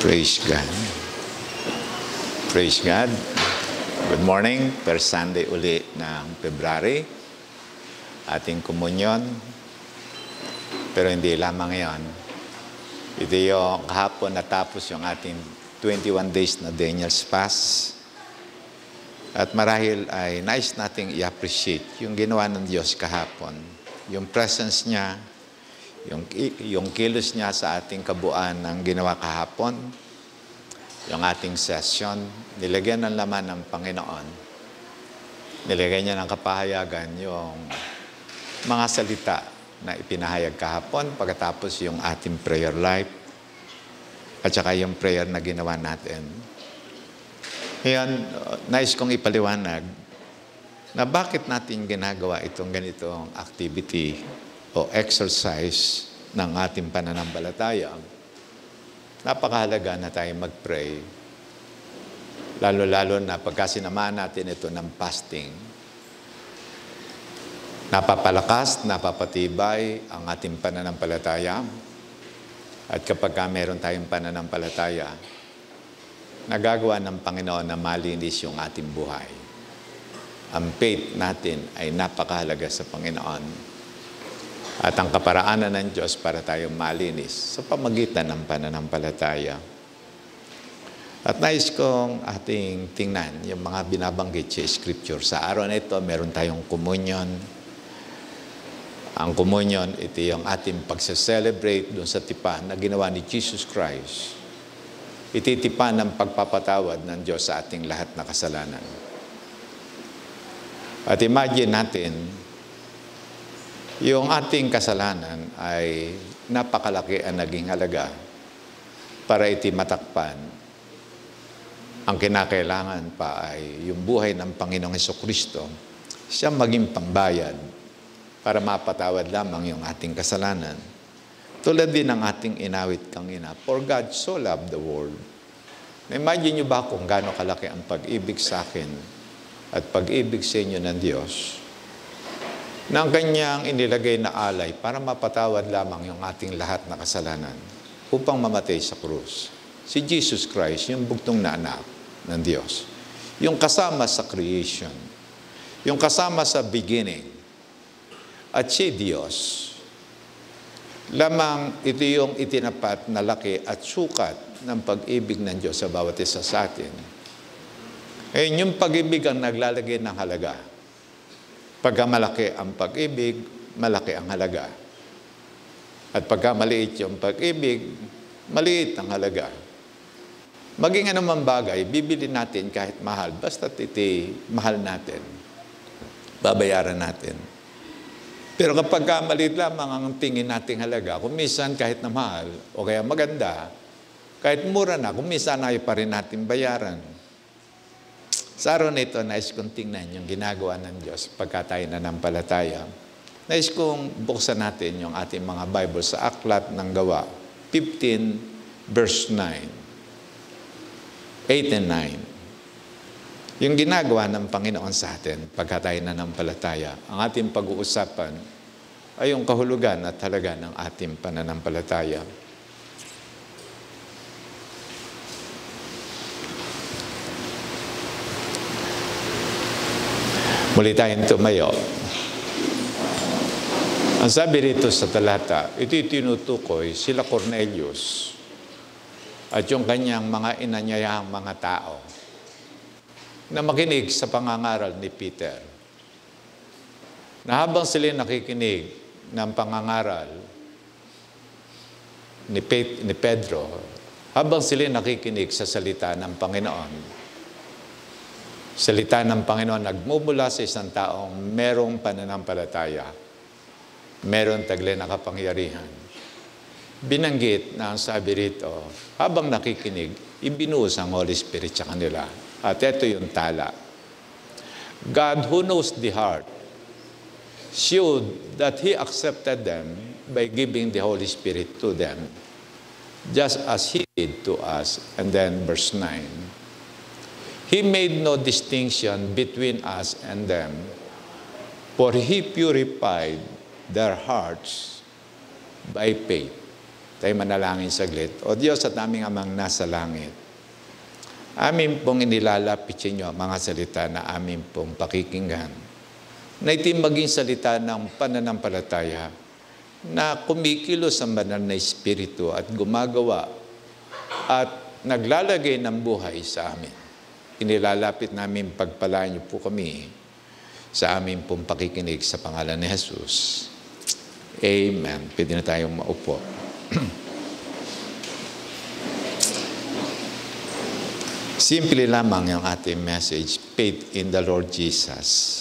Praise God. Praise God. Good morning. First Sunday uli ng February. Ating komunyon. Pero hindi lamang ngayon. Ito yung kahapon natapos yung ating 21 days na Daniel's Fast. At marahil ay nice nating i-appreciate yung ginawa ng Diyos kahapon. Yung presence niya, yung, yung kilos niya sa ating kabuuan ng ginawa kahapon, yung ating session, nilagyan ng laman ng Panginoon. Nilagyan niya ng kapahayagan yung mga salita na ipinahayag kahapon, pagkatapos yung ating prayer life, at saka yung prayer na ginawa natin. Ngayon, nice kong ipaliwanag na bakit natin ginagawa itong ganitong activity o exercise ng ating pananampalataya. Napakahalaga na tayo mag-pray. Lalo-lalo na pagkasinamaan natin ito ng fasting. Napapalakas, napapatibay ang ating pananampalataya. At kapag ka meron tayong pananampalataya, nagagawa ng Panginoon na malinis yung ating buhay. Ang faith natin ay napakahalaga sa Panginoon. At ang kaparaanan ng Diyos para tayo malinis sa pamagitan ng pananampalataya. At nais kong ating tingnan yung mga binabanggit sa Scripture. Sa araw na ito, meron tayong communion. Ang communion, ito yung ating pagsa-celebrate doon sa tipan na ginawa ni Jesus Christ ititipan ng pagpapatawad ng Diyos sa ating lahat na kasalanan. At imagine natin, yung ating kasalanan ay napakalaki ang naging halaga para iti matakpan. Ang kinakailangan pa ay yung buhay ng Panginoong Heso Kristo, siya maging pambayad para mapatawad lamang yung ating kasalanan. Tulad din ng ating inawit kang ina, For God so loved the world. Na-imagine nyo ba kung gaano kalaki ang pag-ibig sa akin at pag-ibig sa inyo ng Diyos ang kanyang inilagay na alay para mapatawad lamang yung ating lahat na kasalanan upang mamatay sa krus. Si Jesus Christ, yung bugtong na anak ng Diyos. Yung kasama sa creation. Yung kasama sa beginning. At si Diyos, lamang ito yung itinapat na laki at sukat ng pag-ibig ng Diyos sa bawat isa sa atin. Ngayon, yung pag-ibig ang naglalagay ng halaga. Pagka malaki ang pag-ibig, malaki ang halaga. At pagka maliit yung pag-ibig, maliit ang halaga. Maging anumang bagay, bibili natin kahit mahal, basta titi mahal natin. Babayaran natin. Pero kapag maliit lamang ang tingin nating halaga, kung minsan kahit na mahal o kaya maganda, kahit mura na, kung minsan ay pa rin natin bayaran. Sa araw na ito, nais kong tingnan yung ginagawa ng Diyos pagka tayo nanampalataya. Nais kong buksan natin yung ating mga Bible sa Aklat ng Gawa, 15 verse 9. 8 and 9. Yung ginagawa ng Panginoon sa atin pagka tayo nanampalataya, ang ating pag-uusapan ay yung kahulugan at halaga ng ating pananampalataya. Muli tayong tumayo. Ang sabi rito sa talata, ito tinutukoy sila Cornelius at yung kanyang mga inanyayahang mga tao na makinig sa pangangaral ni Peter. Na habang sila nakikinig ng pangangaral ni Pedro, habang sila nakikinig sa salita ng Panginoon, salita ng Panginoon nagmumula sa isang taong merong pananampalataya, merong taglay na kapangyarihan. Binanggit na ang sabi rito, habang nakikinig, ibinuhos ang Holy Spirit sa kanila. At ito yung tala. God who knows the heart showed that He accepted them by giving the Holy Spirit to them, just as He did to us. And then verse 9. He made no distinction between us and them, for He purified their hearts by faith. Tayo manalangin saglit. O Diyos at aming amang nasa langit. Amin pong inilalapit sa ang mga salita na amin pong pakikinggan. Na iti maging salita ng pananampalataya na kumikilos ang banal na Espiritu at gumagawa at naglalagay ng buhay sa amin. Inilalapit namin pagpalaan niyo po kami sa amin pong pakikinig sa pangalan ni Jesus. Amen. Pwede na tayong maupo. Simple lamang yung ating message, faith in the Lord Jesus.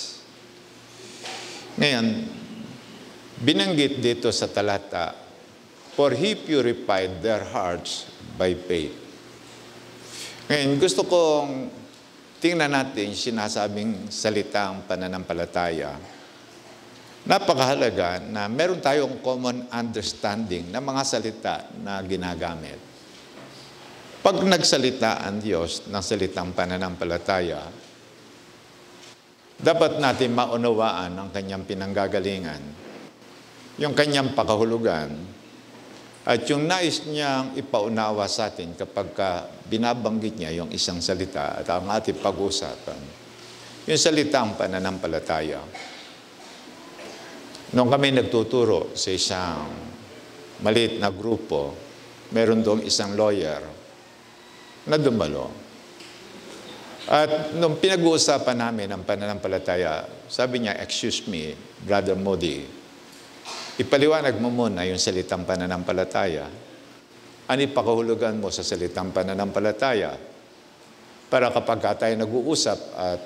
Ngayon, binanggit dito sa talata, For He purified their hearts by faith. Ngayon, gusto kong tingnan natin sinasabing salitang pananampalataya. Napakahalaga na meron tayong common understanding ng mga salita na ginagamit. Pag nagsalita ang Diyos ng salitang pananampalataya, dapat natin maunawaan ang kanyang pinanggagalingan, yung kanyang pakahulugan, at yung nais niyang ipaunawa sa atin kapag ka binabanggit niya yung isang salita at ang ating pag-uusapan, yung salitang pananampalataya. Nung kami nagtuturo sa isang maliit na grupo, meron doong isang lawyer na dumalo. At nung pinag-uusapan namin ang pananampalataya, sabi niya, excuse me, Brother Modi, ipaliwanag mo muna yung salitang pananampalataya. Ano ipakahulugan mo sa salitang pananampalataya? Para kapag ka tayo nag-uusap at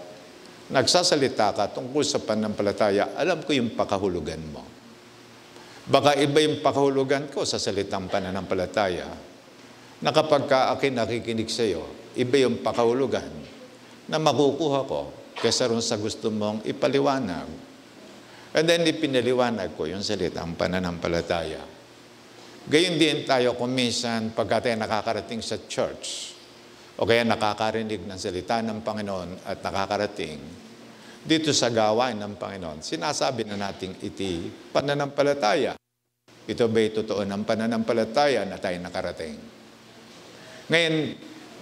nagsasalita ka tungkol sa pananampalataya, alam ko yung pakahulugan mo. Baka iba yung pakahulugan ko sa salitang pananampalataya na kapag ka akin nakikinig sa iyo, iba yung pakahulugan na makukuha ko kaysa ron sa gusto mong ipaliwanag. And then ipinaliwanag ko yung salitang pananampalataya. Gayun din tayo kung minsan pagka tayo nakakarating sa church o kaya nakakarinig ng salita ng Panginoon at nakakarating dito sa gawain ng Panginoon, sinasabi na nating iti pananampalataya. Ito ba'y totoo ng pananampalataya na tayo nakarating? Ngayon,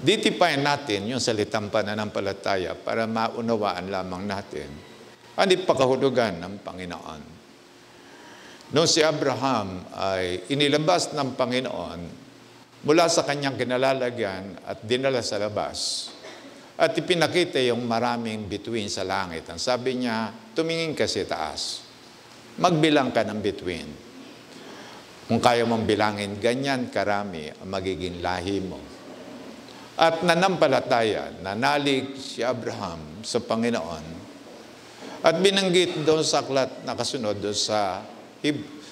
ditipayin natin yung salitang pananampalataya para maunawaan lamang natin ang ipakahulugan ng Panginoon. Noong si Abraham ay inilabas ng Panginoon mula sa kanyang kinalalagyan at dinala sa labas. At ipinakita yung maraming bituin sa langit. Ang sabi niya, tumingin ka sa taas. Magbilang ka ng bituin. Kung kaya mong bilangin, ganyan karami ang magiging lahi mo. At nanampalataya, nanalig si Abraham sa Panginoon. At binanggit doon sa aklat na kasunod doon sa,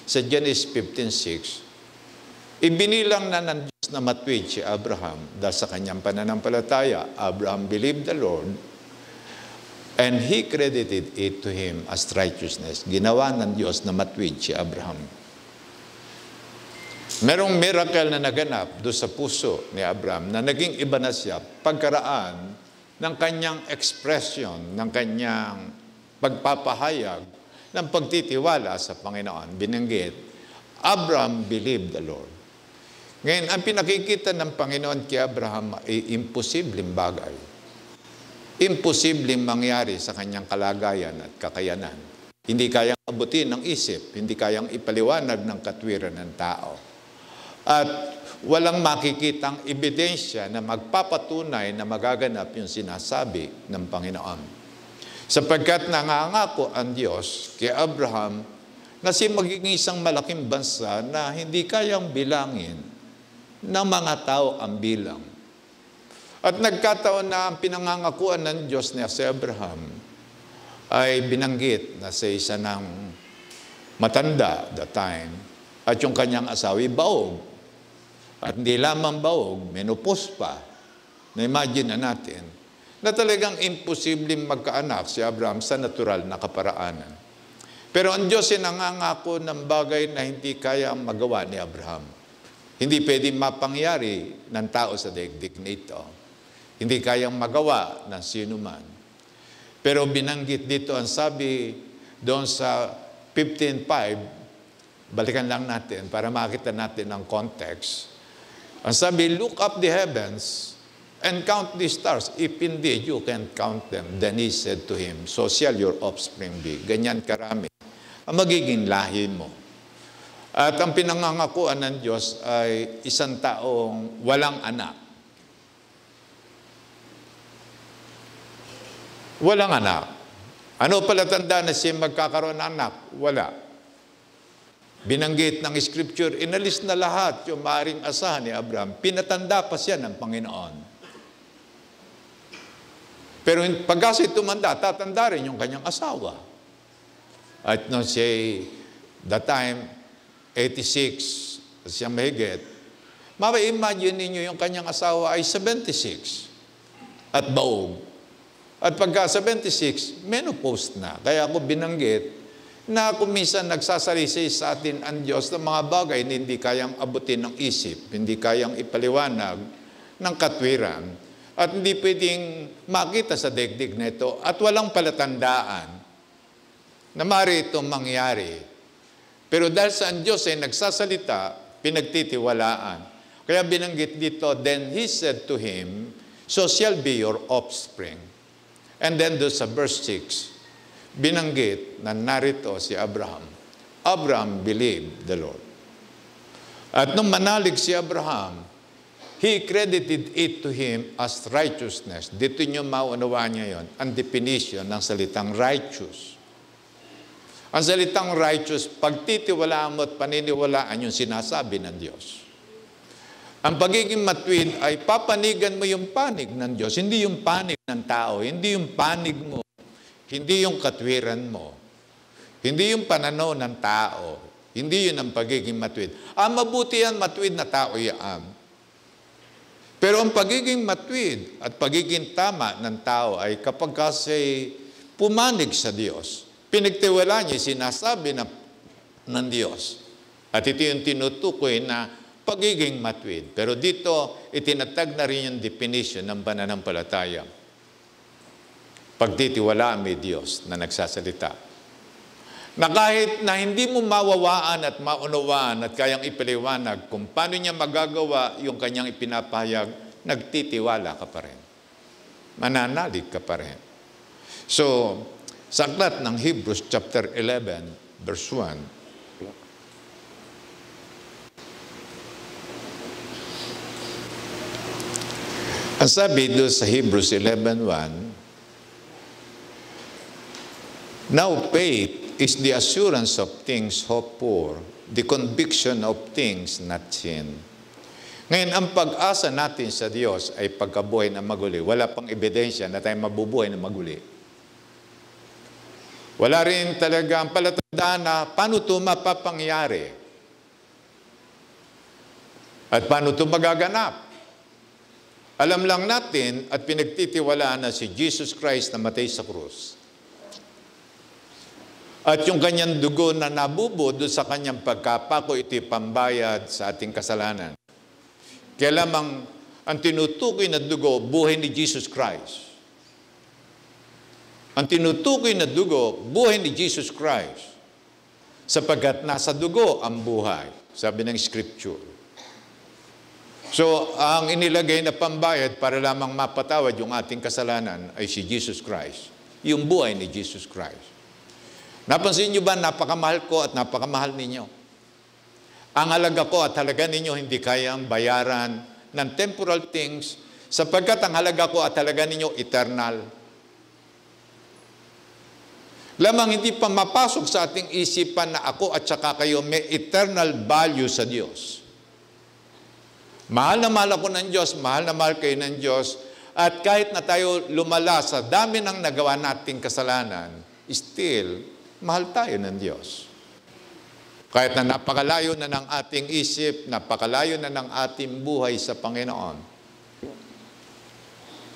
sa Genesis 15.6, ibinilang na ng Diyos na matwid si Abraham dahil sa kanyang pananampalataya. Abraham believed the Lord and He credited it to him as righteousness. Ginawa ng Diyos na matwid si Abraham. Merong miracle na naganap do sa puso ni Abraham na naging iba na siya pagkaraan ng kanyang expression, ng kanyang pagpapahayag ng pagtitiwala sa Panginoon. Binanggit, Abraham believed the Lord. Ngayon, ang pinakikita ng Panginoon kay Abraham ay imposibleng bagay. Imposibleng mangyari sa kanyang kalagayan at kakayanan. Hindi kayang abutin ng isip, hindi kayang ipaliwanag ng katwiran ng tao. At walang makikitang ebidensya na magpapatunay na magaganap yung sinasabi ng Panginoon. Sapagkat nangangako ang Diyos kay Abraham na si magiging isang malaking bansa na hindi kayang bilangin ng mga tao ang bilang. At nagkataon na ang pinangangakuan ng Diyos ni si Abraham ay binanggit na sa isa ng matanda the time at yung kanyang asawi baog. At hindi lamang baog, menopause pa. Na-imagine na natin na talagang imposibleng magkaanak si Abraham sa natural na kaparaanan. Pero ang Diyos ay nangangako ng bagay na hindi kaya magawa ni Abraham. Hindi pwedeng mapangyari ng tao sa daigdig nito. Hindi kayang magawa ng sino man. Pero binanggit dito ang sabi doon sa 15.5, balikan lang natin para makita natin ang context. Ang sabi, look up the heavens and count the stars. If indeed you can count them. Then he said to him, so shall your offspring be. Ganyan karami. Ang magiging lahi mo. At ang pinangangakuan ng Diyos ay isang taong walang anak. Walang anak. Ano pala tanda na siya magkakaroon ng anak? Wala. Binanggit ng Scripture, inalis na lahat yung maaaring asahan ni Abraham. Pinatanda pa siya ng Panginoon. Pero pag kasi tumanda, tatanda rin yung kanyang asawa. At nung siya, that time, 86, siya mahigit, Mapa-imagine ninyo yung kanyang asawa ay 76 at baog. At pagka 76, menopause na. Kaya ako binanggit na kung minsan nagsasalisay sa atin ang Diyos ng mga bagay na hindi kayang abutin ng isip, hindi kayang ipaliwanag ng katwiran, at hindi pwedeng makita sa degdeg nito at walang palatandaan na maaari itong mangyari. Pero dahil sa ang Diyos ay nagsasalita, pinagtitiwalaan. Kaya binanggit dito, then he said to him, so shall be your offspring. And then doon sa verse 6, binanggit na narito si Abraham. Abraham believed the Lord. At nung manalig si Abraham, he credited it to him as righteousness. Dito nyo maunawaan niya yon, ang definition ng salitang righteous. Ang salitang righteous, pagtitiwalaan mo at paniniwalaan yung sinasabi ng Diyos. Ang pagiging matwid ay papanigan mo yung panig ng Diyos, hindi yung panig ng tao, hindi yung panig mo, hindi yung katwiran mo, hindi yung pananaw ng tao, hindi yun ang pagiging matwid. Ang mabuti yan, matwid na tao yan. Pero ang pagiging matwid at pagiging tama ng tao ay kapag kasi pumanig sa Diyos, pinagtiwala niya sinasabi na, ng Diyos. At ito yung tinutukoy na pagiging matwid. Pero dito, itinatag na rin yung definition ng pananampalataya. Pagtitiwalaan may Diyos na nagsasalita. Na kahit na hindi mo mawawaan at maunawaan at kayang ipaliwanag kung paano niya magagawa yung kanyang ipinapahayag, nagtitiwala ka pa rin. Mananalig ka pa rin. So, sa aklat ng Hebrews chapter 11, verse 1, Ang sabi doon sa Hebrews 11.1, Now faith is the assurance of things hoped for, the conviction of things not seen. Ngayon, ang pag-asa natin sa Diyos ay pagkabuhay na maguli. Wala pang ebidensya na tayo mabubuhay na maguli. Wala rin talaga ang palatandaan na paano ito mapapangyari. At paano ito magaganap. Alam lang natin at pinagtitiwalaan na si Jesus Christ na matay sa krus. At yung kanyang dugo na nabubo doon sa kanyang pagkapako, iti pambayad sa ating kasalanan. Kaya lamang ang tinutukoy na dugo, buhay ni Jesus Christ. Ang tinutukoy na dugo, buhay ni Jesus Christ. Sapagkat nasa dugo ang buhay, sabi ng Scripture. So, ang inilagay na pambayad para lamang mapatawad yung ating kasalanan ay si Jesus Christ. Yung buhay ni Jesus Christ. Napansin niyo ba, napakamahal ko at napakamahal ninyo. Ang halaga ko at halaga ninyo hindi kayang bayaran ng temporal things sapagkat ang halaga ko at halaga ninyo eternal. Lamang hindi pa mapasok sa ating isipan na ako at saka kayo may eternal value sa Diyos. Mahal na mahal ako ng Diyos, mahal na mahal kayo ng Diyos, at kahit na tayo lumala sa dami ng nagawa nating kasalanan, still, mahal tayo ng Diyos. Kahit na napakalayo na ng ating isip, napakalayo na ng ating buhay sa Panginoon,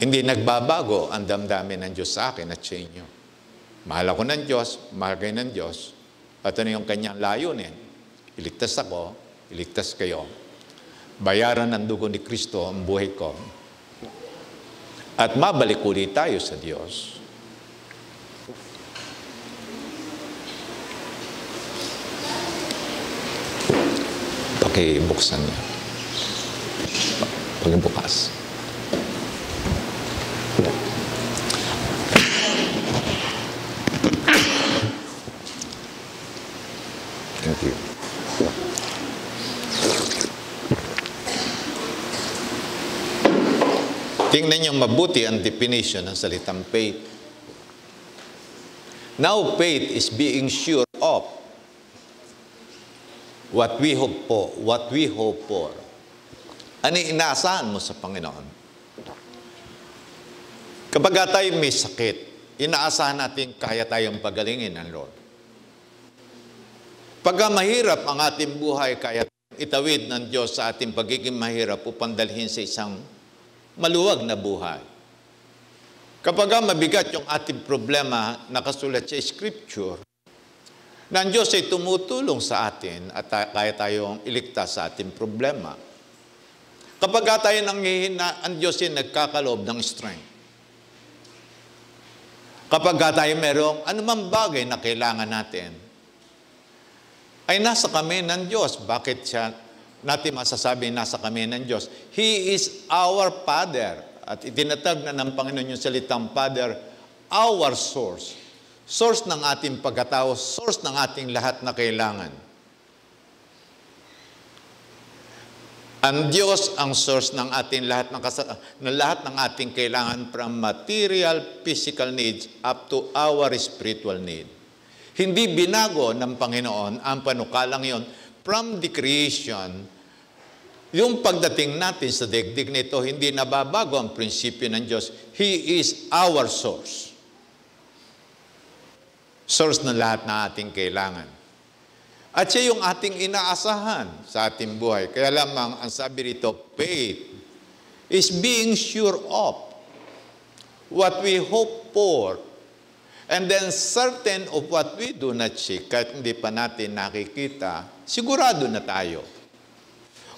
hindi nagbabago ang damdamin ng Diyos sa akin at sa inyo. Mahal ako ng Diyos, mahal kayo ng Diyos, at ano yung kanyang layunin? Iligtas ako, iligtas kayo, bayaran ng dugo ni Kristo ang buhay ko. At mabalik ulit tayo sa Diyos. Pakibuksan niya. Pakibukas. Thank you. Tingnan niyo mabuti ang definition ng salitang faith. Now faith is being sure what we hope for, what we hope for. Ano inaasahan mo sa Panginoon? Kapag tayo may sakit, inaasahan natin kaya tayong pagalingin ng Lord. Pagka mahirap ang ating buhay, kaya itawid ng Diyos sa ating pagiging mahirap upang dalhin sa isang maluwag na buhay. Kapag mabigat yung ating problema nakasulat sa Scripture, ang Diyos ay tumutulong sa atin at kaya tayong iligtas sa ating problema. Kapag tayo nanghihina, ang Diyos ay nagkakaloob ng strength. Kapag tayo merong anumang bagay na kailangan natin, ay nasa kami ng Diyos. Bakit siya natin masasabi nasa kami ng Diyos? He is our Father. At itinatag na ng Panginoon yung salitang Father, our source. Source ng ating pagkatao, source ng ating lahat na kailangan. Ang Diyos ang source ng ating lahat ng, ng lahat ng ating kailangan from material, physical needs up to our spiritual need. Hindi binago ng Panginoon ang panukalang yon from the creation. Yung pagdating natin sa digdig nito, hindi nababago ang prinsipyo ng Diyos. He is our source. Source ng lahat na ating kailangan. At siya yung ating inaasahan sa ating buhay. Kaya lamang ang sabi rito, faith is being sure of what we hope for and then certain of what we do not see. Kahit hindi pa natin nakikita, sigurado na tayo.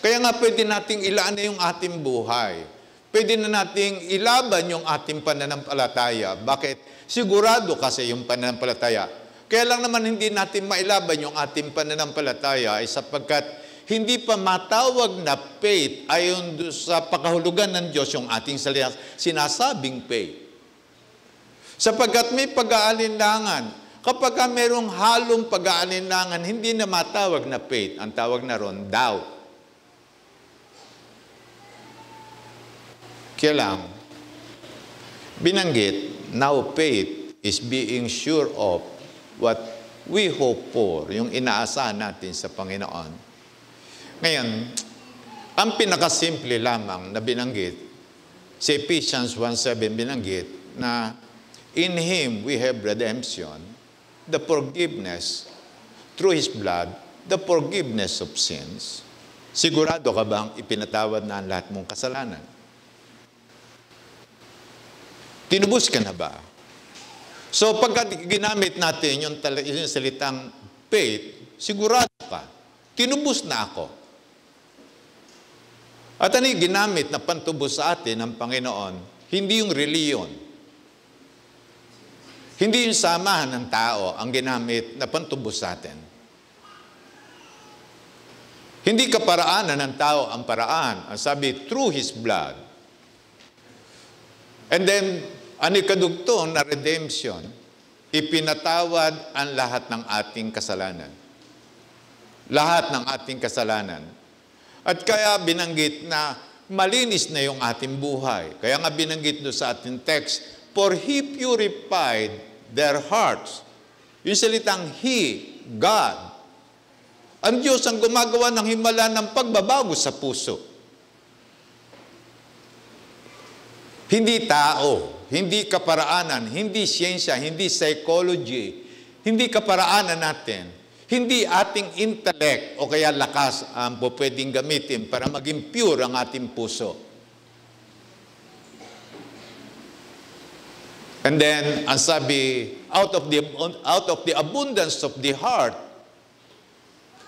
Kaya nga pwede nating ilaan na yung ating buhay. Pwede na nating ilaban yung ating pananampalataya. Bakit? Sigurado kasi yung pananampalataya kaya lang naman hindi natin mailaban yung ating pananampalataya ay sapagkat hindi pa matawag na faith ayon sa pakahulugan ng Diyos yung ating sinasabing faith. Sapagkat may pag-aalinlangan. Kapag ka merong halong pag-aalinlangan, hindi na matawag na faith. Ang tawag na ron, doubt. Kaya lang, binanggit, now faith is being sure of what we hope for, yung inaasahan natin sa Panginoon. Ngayon, ang pinakasimple lamang na binanggit, sa Ephesians 1.7 binanggit na in Him we have redemption, the forgiveness through His blood, the forgiveness of sins. Sigurado ka bang ipinatawad na ang lahat mong kasalanan? Tinubos ka na ba? So pagka ginamit natin yung, yung salitang faith, sigurado ka, tinubos na ako. At ano ginamit na pantubos sa atin ng Panginoon? Hindi yung reliyon. Hindi yung samahan ng tao ang ginamit na pantubos sa atin. Hindi kaparaanan ng tao ang paraan. Ang sabi, through His blood. And then, ano kadugtong na redemption? Ipinatawad ang lahat ng ating kasalanan. Lahat ng ating kasalanan. At kaya binanggit na malinis na yung ating buhay. Kaya nga binanggit doon sa ating text, For He purified their hearts. Yung salitang He, God. Ang Diyos ang gumagawa ng himala ng pagbabago sa puso. Hindi tao, hindi kaparaanan, hindi siyensya, hindi psychology, hindi kaparaanan natin, hindi ating intellect o kaya lakas ang um, pwedeng gamitin para maging pure ang ating puso. And then, ang sabi, out of the, out of the abundance of the heart,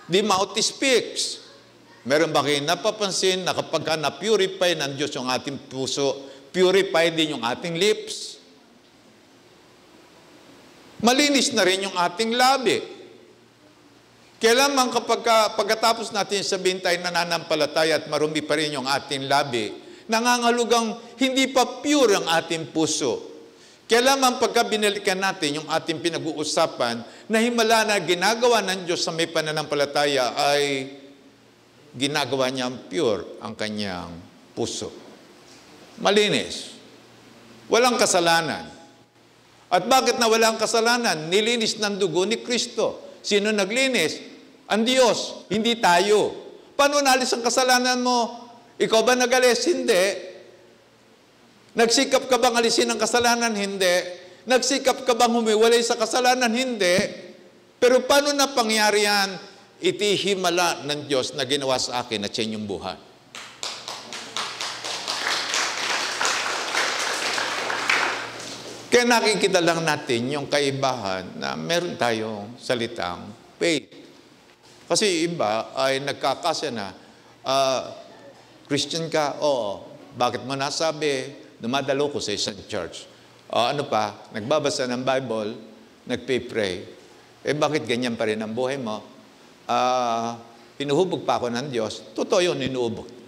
the mouth speaks. Meron ba kayo napapansin na kapag ka na-purify ng Diyos yung ating puso, purify din yung ating lips. Malinis na rin yung ating labi. Kailangan kapag ka- pagkatapos natin sabihin tayo nananampalataya at marumi pa rin yung ating labi, nangangalugang hindi pa pure ang ating puso. Kailangan pagka binalikan natin yung ating pinag-uusapan na himala na ginagawa ng Diyos sa may pananampalataya ay ginagawa niyang pure ang kanyang puso. Malinis. Walang kasalanan. At bakit na walang kasalanan? Nilinis ng dugo ni Kristo. Sino naglinis? Ang Diyos, hindi tayo. Paano nalis ang kasalanan mo? Ikaw ba nagalis? Hindi. Nagsikap ka bang alisin ang kasalanan? Hindi. Nagsikap ka bang humiwalay sa kasalanan? Hindi. Pero paano na pangyari yan? Itihimala ng Diyos na ginawa sa akin at sa inyong buhay. Kaya nakikita lang natin yung kaibahan na meron tayong salitang faith. Kasi iba ay nagkakasya na, ah, Christian ka? Oo. Bakit mo nasabi? Dumadalo ko sa isang church. O ano pa? Nagbabasa ng Bible, nagpe-pray. Eh bakit ganyan pa rin ang buhay mo? Ah, pinuhubog pa ako ng Diyos. Totoo yun, inuubog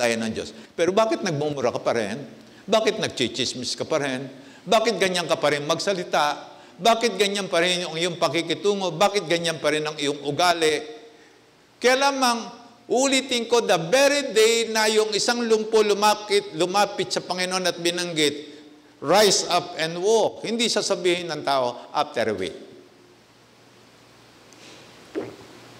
tayo ng Diyos. Pero bakit nagmumura ka pa rin? Bakit nagchichismis ka pa rin? Bakit ganyan ka pa rin magsalita? Bakit ganyan pa rin yung iyong pakikitungo? Bakit ganyan pa rin ang iyong ugali? Kaya lamang, ulitin ko, the very day na yung isang lumpo lumapit, lumapit sa Panginoon at binanggit, rise up and walk. Hindi sasabihin ng tao, after a week.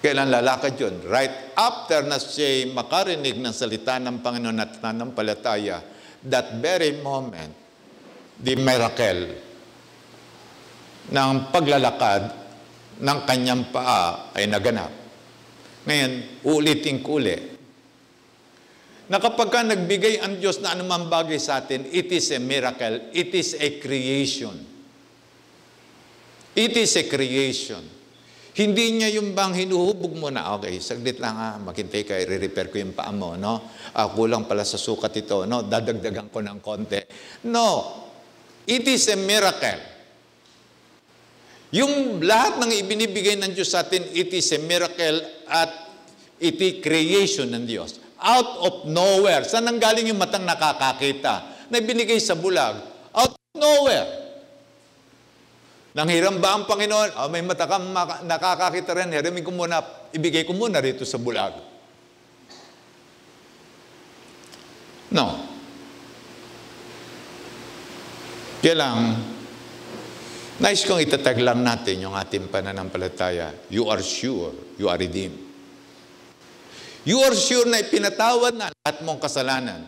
Kailan lalakad yun? Right after na siya makarinig ng salita ng Panginoon at nanampalataya, that very moment, the miracle ng paglalakad ng kanyang paa ay naganap. Ngayon, ulitin ko uli, na kapag ka nagbigay ang Diyos na anumang bagay sa atin, it is a miracle, it is a creation. It is a creation. Hindi niya yung bang hinuhubog mo na, okay, saglit lang ha, maghintay ka, i-repair ko yung paa mo, no? Ah, kulang pala sa sukat ito, no? Dadagdagan ko ng konti. No, it is a miracle. Yung lahat ng ibinibigay ng Diyos sa atin, it is a miracle at it is creation ng Diyos. Out of nowhere. Saan nang galing yung matang nakakakita? Na ibinigay sa bulag. Out of nowhere. Nanghiram ba ang Panginoon? Oh, may mata kang nakakakita rin. Hiramin ko muna, ibigay ko muna rito sa bulag. No. Kaya lang, nais kong itatag lang natin yung ating pananampalataya. You are sure you are redeemed. You are sure na ipinatawad na lahat mong kasalanan.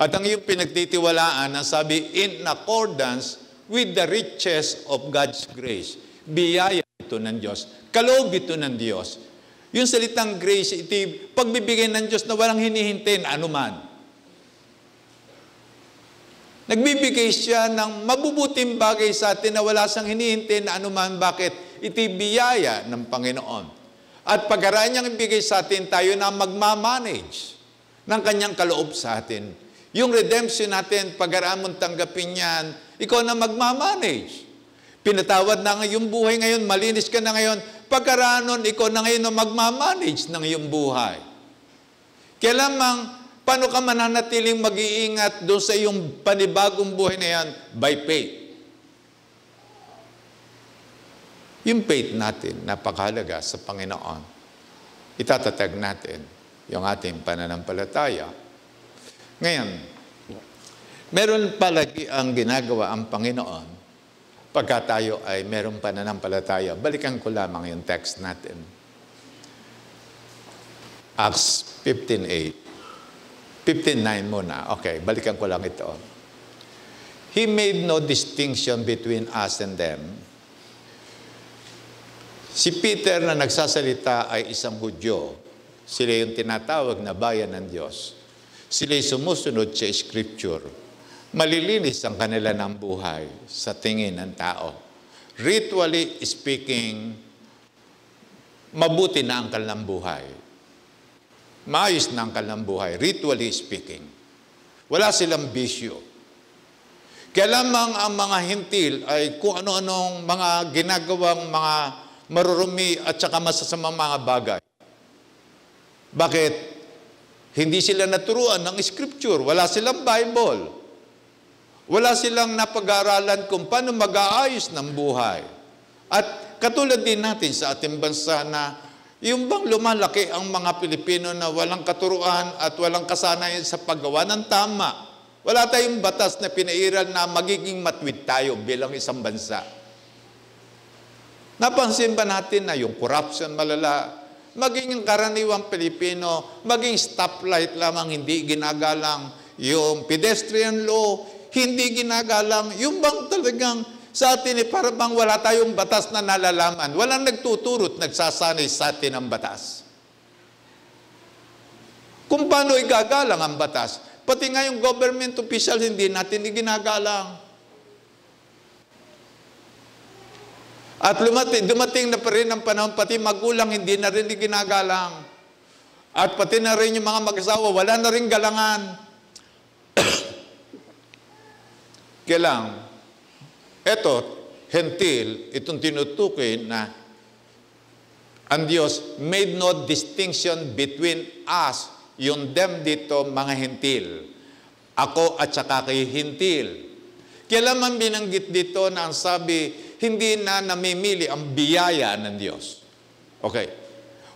At ang iyong pinagtitiwalaan, ang sabi, in accordance with the riches of God's grace. Biyaya ito ng Diyos. Kaloob ito ng Diyos. Yung salitang grace, yung pagbibigay ng Diyos na walang hinihintay na anuman. Nagbibigay siya ng mabubuting bagay sa atin na wala siyang hinihintay na anuman. Bakit? Ito'y biyaya ng Panginoon. At pagkaraan niyang ibigay sa atin, tayo na magmamanage ng kanyang kaloob sa atin. Yung redemption natin, pagkaraan mong tanggapin yan, ikaw na magmamanage. Pinatawad na ang iyong buhay ngayon, malinis ka na ngayon, pagkaraan nun, ikaw na ngayon na magmamanage ng iyong buhay. Kaya lamang, paano ka mananatiling mag-iingat doon sa iyong panibagong buhay na yan? By faith. Yung faith natin, napakahalaga sa Panginoon. Itatatag natin yung ating pananampalataya. Ngayon, meron palagi ang ginagawa ang Panginoon pagka tayo ay meron pananampalataya. Balikan ko lamang yung text natin. Acts 15.8. 15.9 muna. Okay, balikan ko lang ito. He made no distinction between us and them. Si Peter na nagsasalita ay isang Hudyo. Sila yung tinatawag na bayan ng Diyos. Sila yung sumusunod sa Scripture. Malilinis ang kanila ng buhay sa tingin ng tao. Ritually speaking, mabuti na ang kanilang buhay. Maayos na ang kanilang buhay, ritually speaking. Wala silang bisyo. Kaya lamang ang mga hintil ay kung ano-anong mga ginagawang mga marurumi at saka masasamang mga bagay. Bakit? Hindi sila naturuan ng scripture. Wala silang Bible. Wala silang napag-aaralan kung paano mag-aayos ng buhay. At katulad din natin sa ating bansa na yung bang lumalaki ang mga Pilipino na walang katuruan at walang kasanayan sa paggawa ng tama. Wala tayong batas na pinairal na magiging matwid tayo bilang isang bansa. Napansin ba natin na yung corruption malala, maging karaniwang Pilipino, maging stoplight lamang hindi ginagalang, yung pedestrian law, hindi ginagalang, yung bang talagang sa atin eh, para bang wala tayong batas na nalalaman. Walang nagtuturot, nagsasanay sa atin ang batas. Kung paano igagalang ang batas, pati nga yung government official hindi natin iginagalang. At lumating, dumating na pa rin ang panahon, pati magulang hindi na rin ginagalang. At pati na rin yung mga mag-asawa, wala na rin galangan. Kailang, ito, hentil, itong tinutukoy na ang Diyos made no distinction between us, yung them dito, mga hentil. Ako at saka kay hentil. Kailan binanggit dito na ang sabi, hindi na namimili ang biyaya ng Diyos. Okay.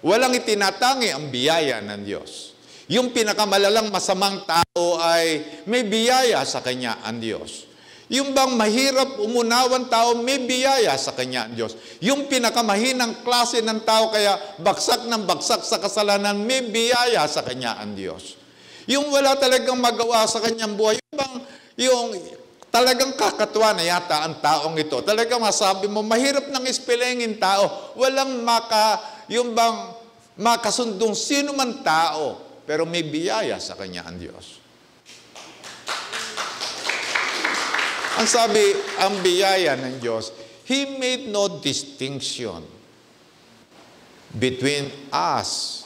Walang itinatangi ang biyaya ng Diyos. Yung pinakamalalang masamang tao ay may biyaya sa kanya ang Diyos. Yung bang mahirap umunawan tao, may biyaya sa kanya ang Diyos. Yung pinakamahinang klase ng tao, kaya baksak ng baksak sa kasalanan, may biyaya sa kanya ang Diyos. Yung wala talagang magawa sa kanyang buhay, yung bang, yung talagang kakatuwa na yata ang taong ito. Talagang masabi mo, mahirap nang ispelengin tao. Walang maka, yung bang makasundong sino man tao, pero may biyaya sa kanya ang Diyos. Ang sabi, ang biyaya ng Diyos, He made no distinction between us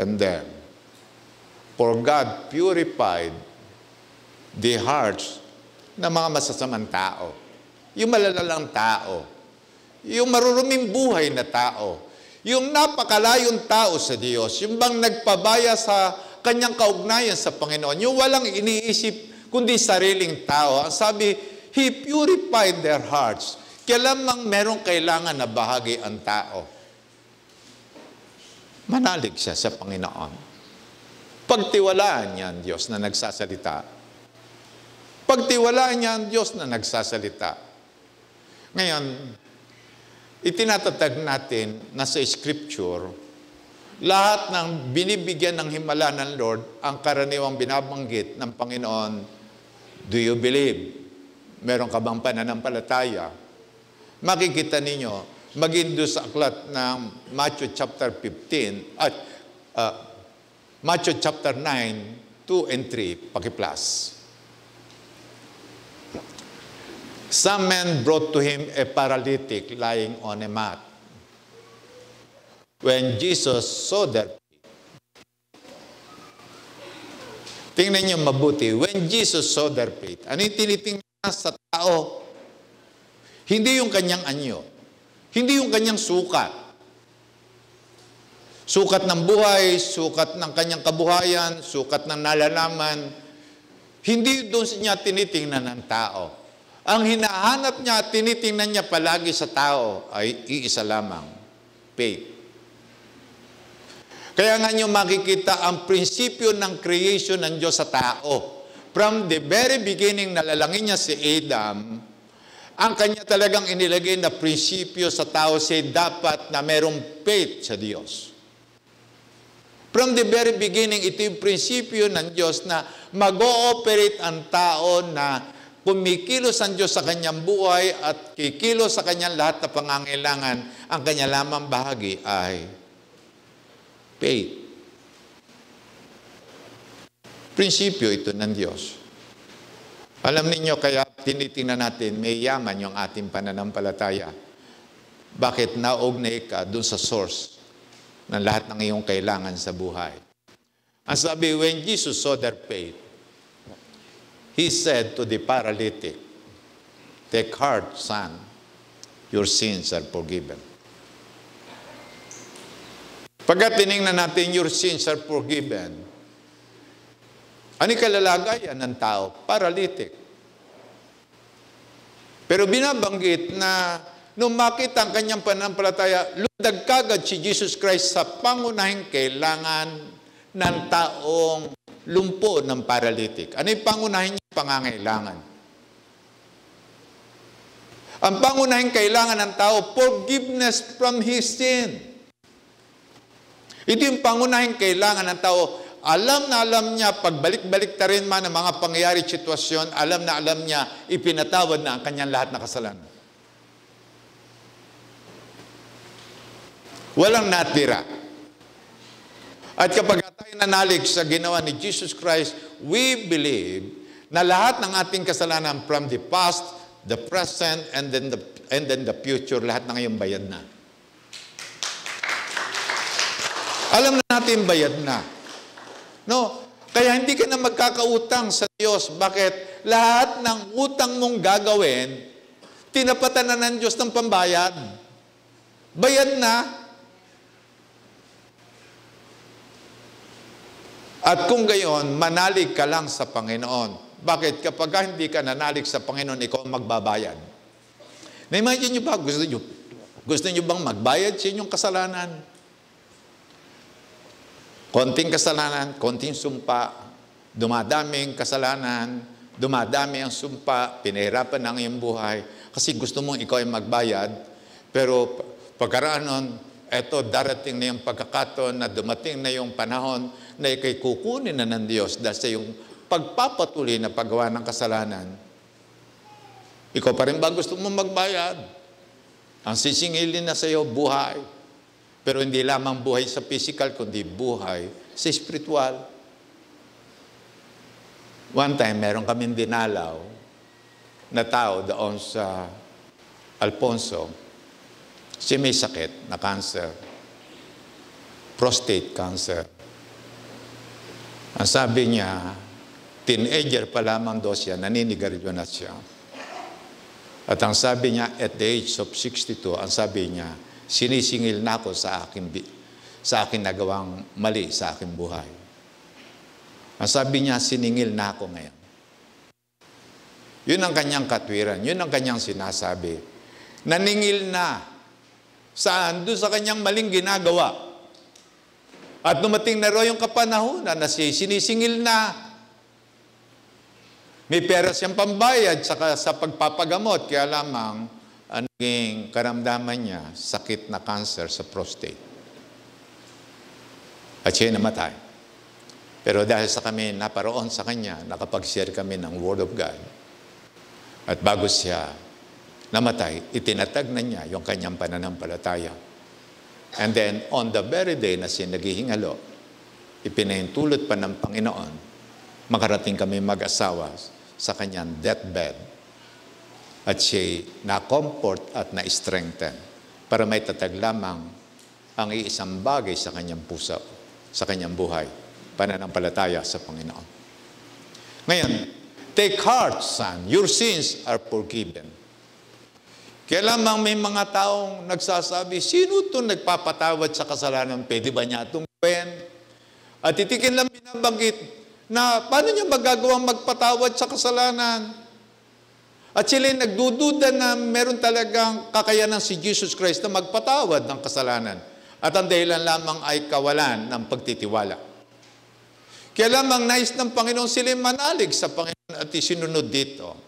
and them. For God purified the hearts ng mga masasamang tao. Yung malalalang tao. Yung maruruming buhay na tao. Yung napakalayong tao sa Diyos. Yung bang nagpabaya sa kanyang kaugnayan sa Panginoon. Yung walang iniisip kundi sariling tao. Ang sabi, He purified their hearts. Kailangan merong kailangan na bahagi ang tao. Manalig siya sa Panginoon. Pagtiwalaan niya ang Diyos na nagsasalita. Pagtiwalaan niya ang Diyos na nagsasalita. Ngayon, itinatatag natin na sa Scripture, lahat ng binibigyan ng himala ng Lord, ang karaniwang binabanggit ng Panginoon, Do you believe? Meron ka bang pananampalataya? Makikita ninyo, maging doon sa aklat ng Matthew chapter 15, at uh, Matthew chapter 9, 2 and 3, paki-plus. Some men brought to him a paralytic lying on a mat. When Jesus saw their Tingnan niyo mabuti. When Jesus saw their faith, ano yung tinitingnan sa tao? Hindi yung kanyang anyo. Hindi yung kanyang sukat. Sukat ng buhay, sukat ng kanyang kabuhayan, sukat ng nalalaman. Hindi doon niya tinitingnan ng tao. Ang hinahanap niya, tinitingnan niya palagi sa tao ay iisa lamang, faith. Kaya nga nyo makikita ang prinsipyo ng creation ng Diyos sa tao. From the very beginning, nalalangin niya si Adam, ang kanya talagang inilagay na prinsipyo sa tao si dapat na merong faith sa Diyos. From the very beginning, ito yung prinsipyo ng Diyos na mag-ooperate ang tao na kumikilos ang Diyos sa kanyang buhay at kikilos sa kanyang lahat na pangangailangan, ang kanya lamang bahagi ay faith. Prinsipyo ito ng Diyos. Alam ninyo, kaya tinitingnan natin, may yaman yung ating pananampalataya. Bakit naugnay ka dun sa source ng lahat ng iyong kailangan sa buhay? Ang sabi, when Jesus saw their faith, He said to the paralytic, Take heart, son, your sins are forgiven. Pagkat tinignan natin, your sins are forgiven. Ano kalalagayan ng tao? Paralytic. Pero binabanggit na nung makita ang kanyang pananampalataya, lundag kagad si Jesus Christ sa pangunahing kailangan ng taong lumpo ng paralytic. Ano yung pangunahing pangangailangan? Ang pangunahing kailangan ng tao, forgiveness from his sin. Ito yung pangunahing kailangan ng tao. Alam na alam niya, pagbalik-balik ta rin man ang mga pangyayari sitwasyon, alam na alam niya, ipinatawad na ang kanyang lahat na kasalanan. Walang natira. At kapag tayo nanalig sa ginawa ni Jesus Christ, we believe na lahat ng ating kasalanan from the past, the present, and then the, and then the future, lahat na ngayon bayad na. Alam na natin bayad na. No? Kaya hindi ka na magkakautang sa Diyos. Bakit? Lahat ng utang mong gagawin, tinapatan na ng Diyos ng pambayad. Bayad na. At kung gayon, manalig ka lang sa Panginoon. Bakit? Kapag hindi ka nanalig sa Panginoon, ikaw magbabayad. Na-imagine nyo ba, gusto nyo, gusto nyo bang magbayad sa inyong kasalanan? Konting kasalanan, konting sumpa, dumadaming kasalanan, dumadami ang sumpa, pinahirapan ang iyong buhay, kasi gusto mong ikaw ay magbayad, pero pagkaraan nun, eto darating na yung pagkakataon na dumating na yung panahon na ikay kukunin na ng Diyos dahil sa yung pagpapatuloy na paggawa ng kasalanan. Ikaw pa rin ba gusto mong magbayad? Ang sisingilin na sa iyo, buhay. Pero hindi lamang buhay sa physical, kundi buhay sa spiritual. One time, meron kaming dinalaw na tao doon sa Alfonso. Si may sakit na cancer. Prostate cancer. Ang sabi niya, teenager pa lamang daw siya, naninigarilyo na siya. At ang sabi niya, at the age of 62, ang sabi niya, sinisingil na ako sa akin, sa akin nagawang mali sa aking buhay. Ang sabi niya, siningil na ako ngayon. Yun ang kanyang katwiran. Yun ang kanyang sinasabi. Naningil na. Saan? Doon sa kanyang maling ginagawa. At dumating na rin yung kapanahon na sinisingil na. May pera siyang pambayad sa, sa pagpapagamot. Kaya lamang, ang naging karamdaman niya, sakit na cancer sa prostate. At siya namatay. Pero dahil sa kami naparoon sa kanya, nakapag-share kami ng Word of God. At bago siya namatay, itinatag na niya yung kanyang pananampalataya. And then, on the very day na siya naghihingalo, ipinahintulot pa ng Panginoon, makarating kami mag-asawa sa kanyang deathbed at siya na-comfort at na-strengthen para may tatag lamang ang iisang bagay sa kanyang puso, sa kanyang buhay, pananampalataya sa Panginoon. Ngayon, take heart, son, your sins are forgiven. Kaya lamang may mga taong nagsasabi, sino itong nagpapatawad sa kasalanan? Pwede ba niya itong gawin? At titikin lang binabanggit na paano niya magagawang magpatawad sa kasalanan? At sila nagdududa na meron talagang kakayanan si Jesus Christ na magpatawad ng kasalanan. At ang dahilan lamang ay kawalan ng pagtitiwala. Kaya lamang nais ng Panginoon sila manalig sa Panginoon at isinunod dito.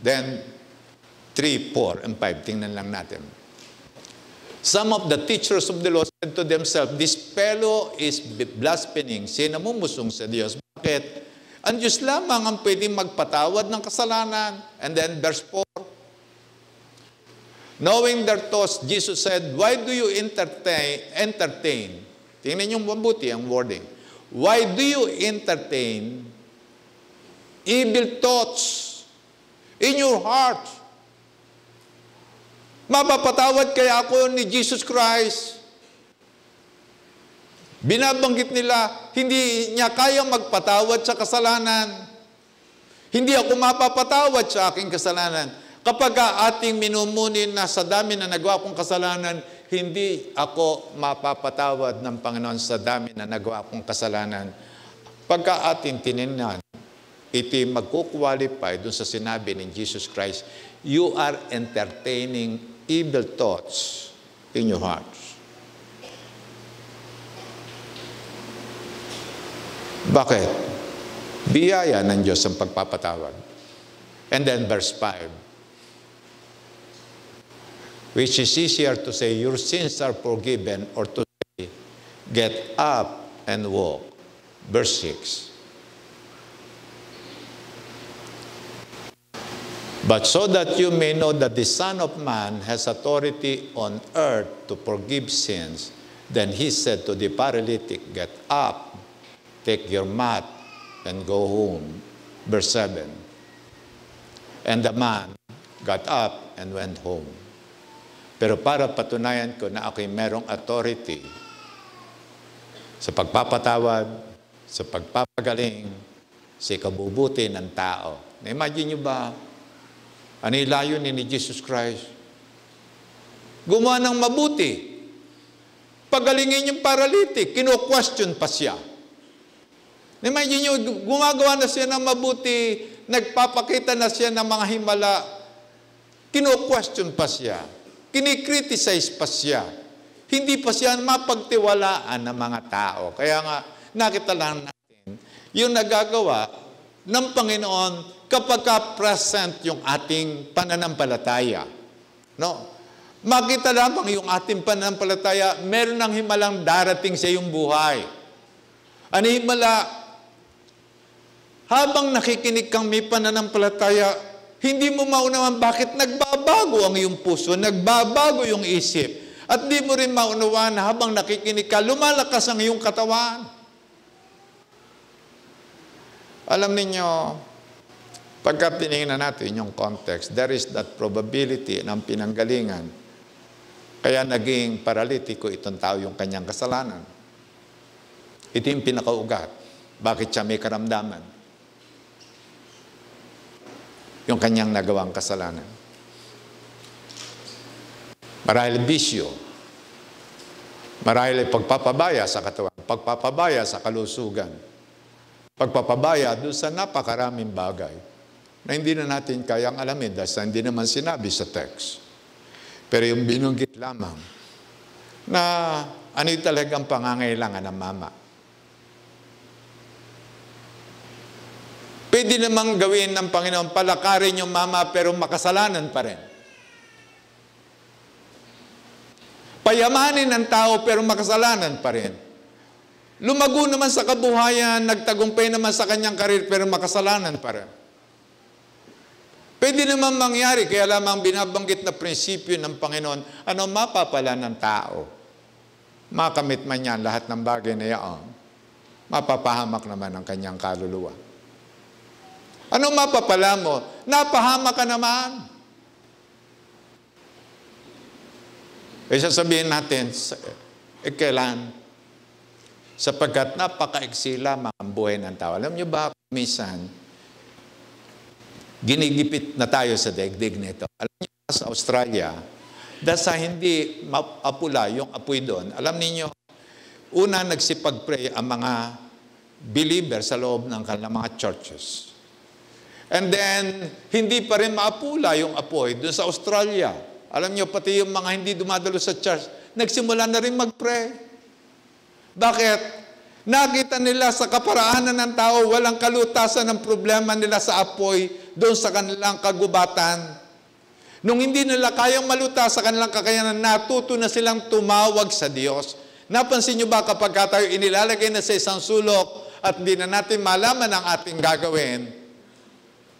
Then, 3, 4, and 5, tingnan lang natin. Some of the teachers of the law said to themselves, This fellow is blaspheming, sinamumusong sa Diyos. Bakit? Ang Diyos lamang ang pwedeng magpatawad ng kasalanan. And then verse 4, Knowing their thoughts, Jesus said, Why do you entertain? entertain? Tingnan niyo mabuti ang wording. Why do you entertain evil thoughts in your heart? Mapapatawad kaya ako ni Jesus Christ Binabanggit nila, hindi niya kayang magpatawad sa kasalanan. Hindi ako mapapatawad sa aking kasalanan. Kapag ating minumunin na sa dami na nagawa kong kasalanan, hindi ako mapapatawad ng Panginoon sa dami na nagawa kong kasalanan. Pagka atin tinignan, iti magkukwalify dun sa sinabi ni Jesus Christ, you are entertaining evil thoughts in your hearts. Bakit? Biyaya ng Diyos ang pagpapatawad. And then verse 5, which is easier to say, your sins are forgiven, or to say, get up and walk. Verse 6. But so that you may know that the Son of Man has authority on earth to forgive sins, then he said to the paralytic, Get up, take your mat, and go home. Verse 7. And the man got up and went home. Pero para patunayan ko na ako'y merong authority sa pagpapatawad, sa pagpapagaling, sa ikabubuti ng tao. Na-imagine nyo ba, ano yung ni Jesus Christ? Gumawa ng mabuti. Pagalingin yung paralytic, kino-question pa siya. Na-imagine nyo, gumagawa na siya ng mabuti, nagpapakita na siya ng mga himala, kino-question pa siya. Kinikriticize pa siya. Hindi pa siya mapagtiwalaan ng mga tao. Kaya nga, nakita lang natin, yung nagagawa ng Panginoon kapag ka-present yung ating pananampalataya. No? Makita lamang yung ating pananampalataya, meron ng himalang darating sa iyong buhay. Ano himala? Habang nakikinig kang may pananampalataya, hindi mo maunawan bakit nagbabago ang iyong puso, nagbabago yung isip. At di mo rin maunawan na habang nakikinig ka, lumalakas ang iyong katawan. Alam ninyo, pagka tinignan natin yung context, there is that probability ng pinanggalingan. Kaya naging paralitiko itong tao yung kanyang kasalanan. Ito yung pinakaugat. Bakit siya may karamdaman? Yung kanyang nagawang kasalanan. Marahil bisyo, marahil pagpapabaya sa katawan, pagpapabaya sa kalusugan, pagpapabaya doon sa napakaraming bagay na hindi na natin kayang alamin dahil hindi naman sinabi sa text. Pero yung binunggit lamang na ano talagang pangangailangan ng mama. Pwede namang gawin ng Panginoon, palakarin yung mama pero makasalanan pa rin. Payamanin ng tao pero makasalanan pa rin. Lumago naman sa kabuhayan, nagtagumpay naman sa kanyang karir pero makasalanan pa rin. Pwede naman mangyari, kaya lamang binabanggit na prinsipyo ng Panginoon, ano mapapala ng tao. Makamit man yan lahat ng bagay na yaon, mapapahamak naman ang kanyang kaluluwa. Ano mapapala mo? Napahama ka naman. E sasabihin natin, eh, kailan? Sapagkat napaka-iksi lamang ang buhay ng tao. Alam niyo ba, minsan, ginigipit na tayo sa daigdig nito. Alam niyo ba, sa Australia, dahil sa hindi mapula yung apoy doon, alam niyo una nagsipag-pray ang mga believer sa loob ng kanilang mga churches. And then, hindi pa rin maapula yung apoy doon sa Australia. Alam niyo, pati yung mga hindi dumadalo sa church, nagsimula na rin mag-pray. Bakit? Nakita nila sa kaparaanan ng tao, walang kalutasan ng problema nila sa apoy doon sa kanilang kagubatan. Nung hindi nila kayang maluta sa kanilang kakayanan, natuto na silang tumawag sa Diyos. Napansin niyo ba kapag tayo inilalagay na sa isang sulok at hindi na natin malaman ang ating gagawin,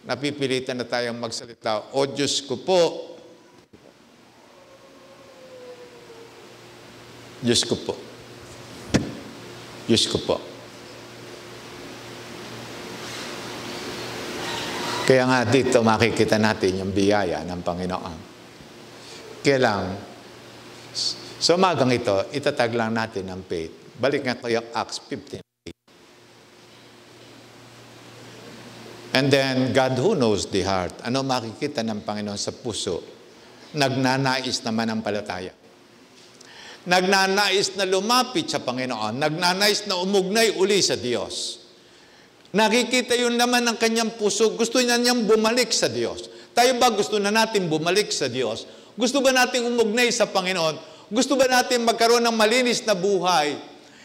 napipilitan na tayong magsalita, O Diyos ko po, Diyos ko po, Diyos ko po. Kaya nga dito makikita natin yung biyaya ng Panginoon. Kaya lang, sa umagang ito, itatag lang natin ang faith. Balik nga yung Acts 15. And then, God who knows the heart. Ano makikita ng Panginoon sa puso? Nagnanais naman ang palataya. nagnanais na lumapit sa Panginoon, nagnanais na umugnay uli sa Diyos. Nakikita yun naman ng kanyang puso, gusto niya niyang bumalik sa Diyos. Tayo ba gusto na natin bumalik sa Diyos? Gusto ba natin umugnay sa Panginoon? Gusto ba natin magkaroon ng malinis na buhay?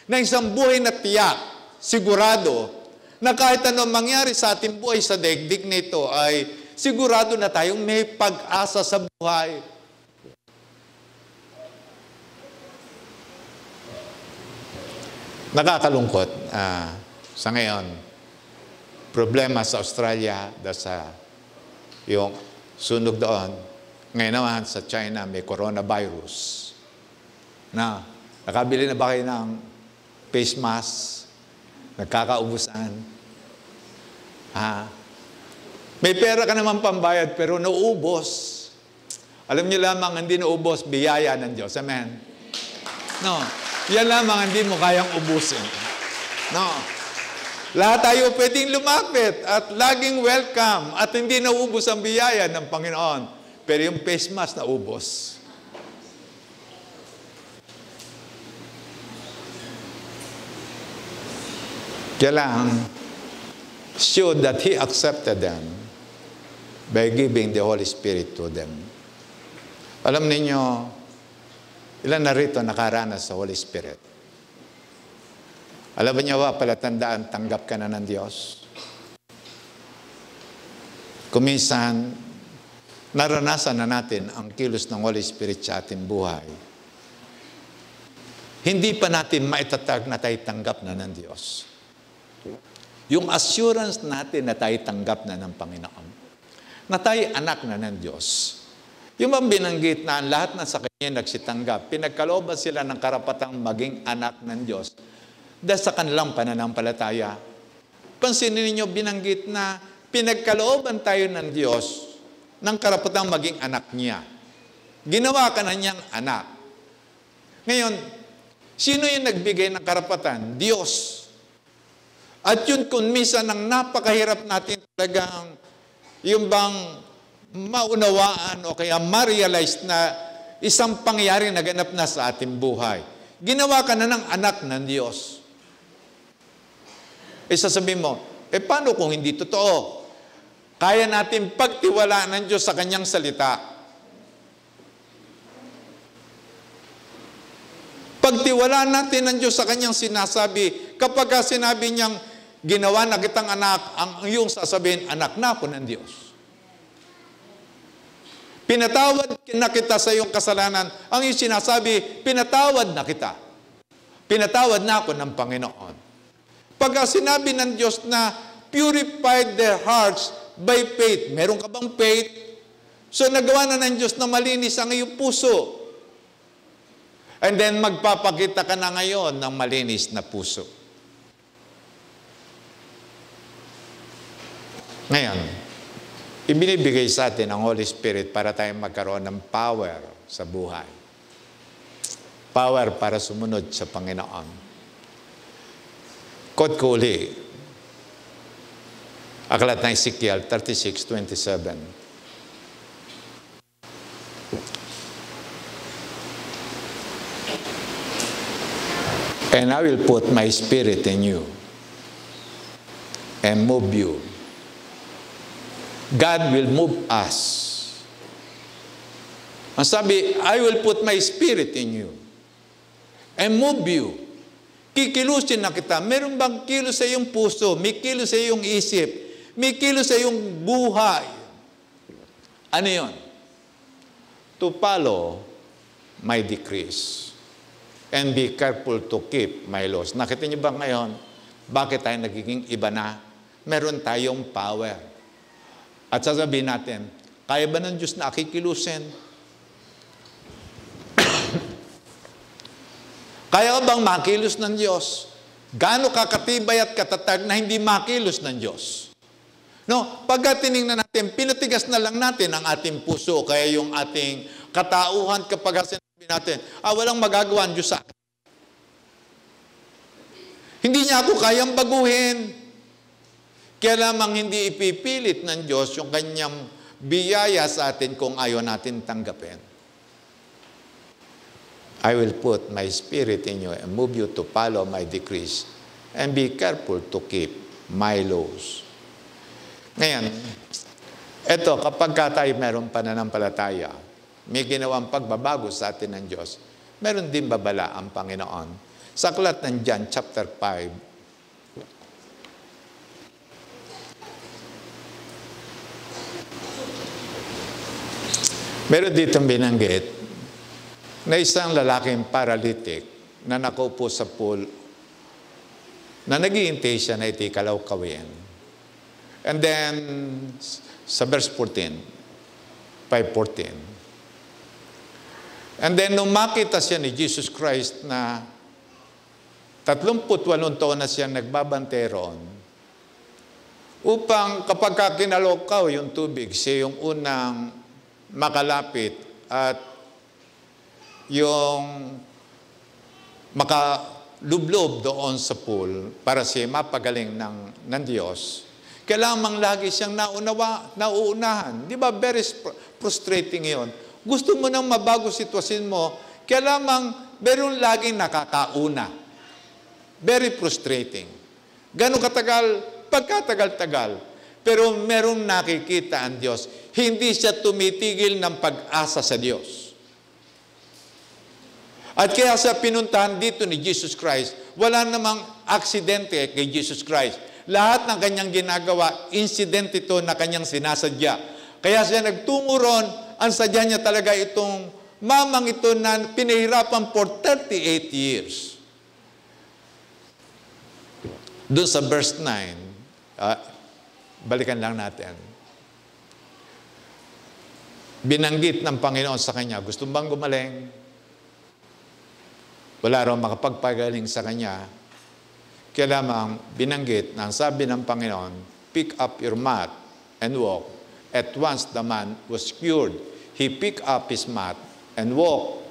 Na isang buhay na tiyak, sigurado, na kahit anong mangyari sa ating buhay sa daigdig nito ay sigurado na tayong may pag-asa sa buhay. Nakakalungkot uh, sa ngayon, problema sa Australia, sa yung sunog doon. Ngayon naman sa China may coronavirus. Na, nakabili na ba kayo ng face mask? Nagkakaubusan? Ha? May pera ka naman pambayad pero nauubos. Alam niyo lamang, hindi naubos, biyaya ng Diyos. Amen? No. Yan lamang hindi mo kayang ubusin. No. Lahat tayo pwedeng lumapit at laging welcome at hindi naubos ang biyaya ng Panginoon. Pero yung face mask naubos. Kaya lang, showed that He accepted them by giving the Holy Spirit to them. Alam ninyo, ilan na rito nakaranas sa Holy Spirit? Alam niyo ba, palatandaan, tanggap ka na ng Diyos. Kuminsan, naranasan na natin ang kilos ng Holy Spirit sa ating buhay. Hindi pa natin maitatag na tayo tanggap na ng Diyos. Yung assurance natin na tayo tanggap na ng Panginoon. Na tayo anak na ng Diyos. Yung bang binanggit na ang lahat na sa Kanya nagsitanggap, pinagkalooban sila ng karapatang maging anak ng Diyos dahil sa kanilang pananampalataya. Pansinin ninyo, binanggit na pinagkalooban tayo ng Diyos ng karapatang maging anak niya. Ginawa ka na niyang anak. Ngayon, sino yung nagbigay ng karapatan? Diyos. At yun kung misa ng napakahirap natin talagang yung bang maunawaan o kaya ma-realize na isang pangyayari na ganap na sa ating buhay. Ginawa ka na ng anak ng Diyos. Eh sasabihin mo, eh paano kung hindi totoo? Kaya natin pagtiwalaan ng Diyos sa kanyang salita. Pagtiwalaan natin ng Diyos sa kanyang sinasabi, kapag sinabi niyang, ginawa na kitang anak, ang iyong sasabihin, anak na ako ng Diyos. Pinatawad na kita sa iyong kasalanan. Ang iyong sinasabi, pinatawad na kita. Pinatawad na ako ng Panginoon. Pagka sinabi ng Diyos na purified their hearts by faith, meron ka bang faith? So nagawa na ng Diyos na malinis ang iyong puso. And then magpapakita ka na ngayon ng malinis na puso. Ngayon, ibinibigay sa atin ang Holy Spirit para tayo magkaroon ng power sa buhay. Power para sumunod sa Panginoon. Quote ko uli. Aklat ng Ezekiel 36:27. And I will put my spirit in you and move you. God will move us. Ang sabi, I will put my spirit in you and move you Kikilusin na kita. Meron bang kilos sa iyong puso? May kilos sa iyong isip? May kilos sa iyong buhay? Ano yon? To follow my decrees and be careful to keep my laws. Nakita niyo ba ngayon, bakit tayo nagiging iba na? Meron tayong power. At sasabihin natin, kaya ba ng Diyos na akikilusin? Kaya bang makilos ng Diyos? Gaano kakatibay at katatag na hindi makilos ng Diyos? No, pagka tiningnan natin, pinatigas na lang natin ang ating puso, kaya yung ating katauhan kapag sinabi natin, ah, walang magagawa ang Diyos sa akin. Hindi niya ako kayang baguhin. Kaya lamang hindi ipipilit ng Diyos yung kanyang biyaya sa atin kung ayaw natin tanggapin. I will put my spirit in you and move you to follow my decrees and be careful to keep my laws. Ngayon, eto, kapag ka tayo meron pananampalataya, may ginawang pagbabago sa atin ng Diyos, meron din babala ang Panginoon. Sa aklat ng John chapter 5, Meron dito binanggit na isang lalaking paralytic na nakaupo sa pool na naghihintay siya na iti kalawkawin. And then, sa verse 14, 5.14. And then, nung makita siya ni Jesus Christ na 38 taon na siya nagbabante roon, upang kapag kinalokaw yung tubig, siya yung unang makalapit at yung makalublob doon sa pool para siya mapagaling ng, ng Diyos, kailangan lagi siyang naunawa, nauunahan. Di ba? Very frustrating yon. Gusto mo nang mabago sitwasyon mo, kailangan meron laging nakakauna. Very frustrating. Gano'ng katagal? Pagkatagal-tagal. Pero merong nakikita ang Diyos hindi siya tumitigil ng pag-asa sa Diyos. At kaya sa pinuntahan dito ni Jesus Christ, wala namang aksidente kay Jesus Christ. Lahat ng kanyang ginagawa, incident ito na kanyang sinasadya. Kaya siya nagtungo ron, ang sadya niya talaga itong mamang ito na pinahirapan for 38 years. Doon sa verse 9, uh, ah, balikan lang natin binanggit ng Panginoon sa kanya, gusto bang gumaling? Wala raw makapagpagaling sa kanya. Kaya lamang binanggit na sabi ng Panginoon, pick up your mat and walk. At once the man was cured. He picked up his mat and walked.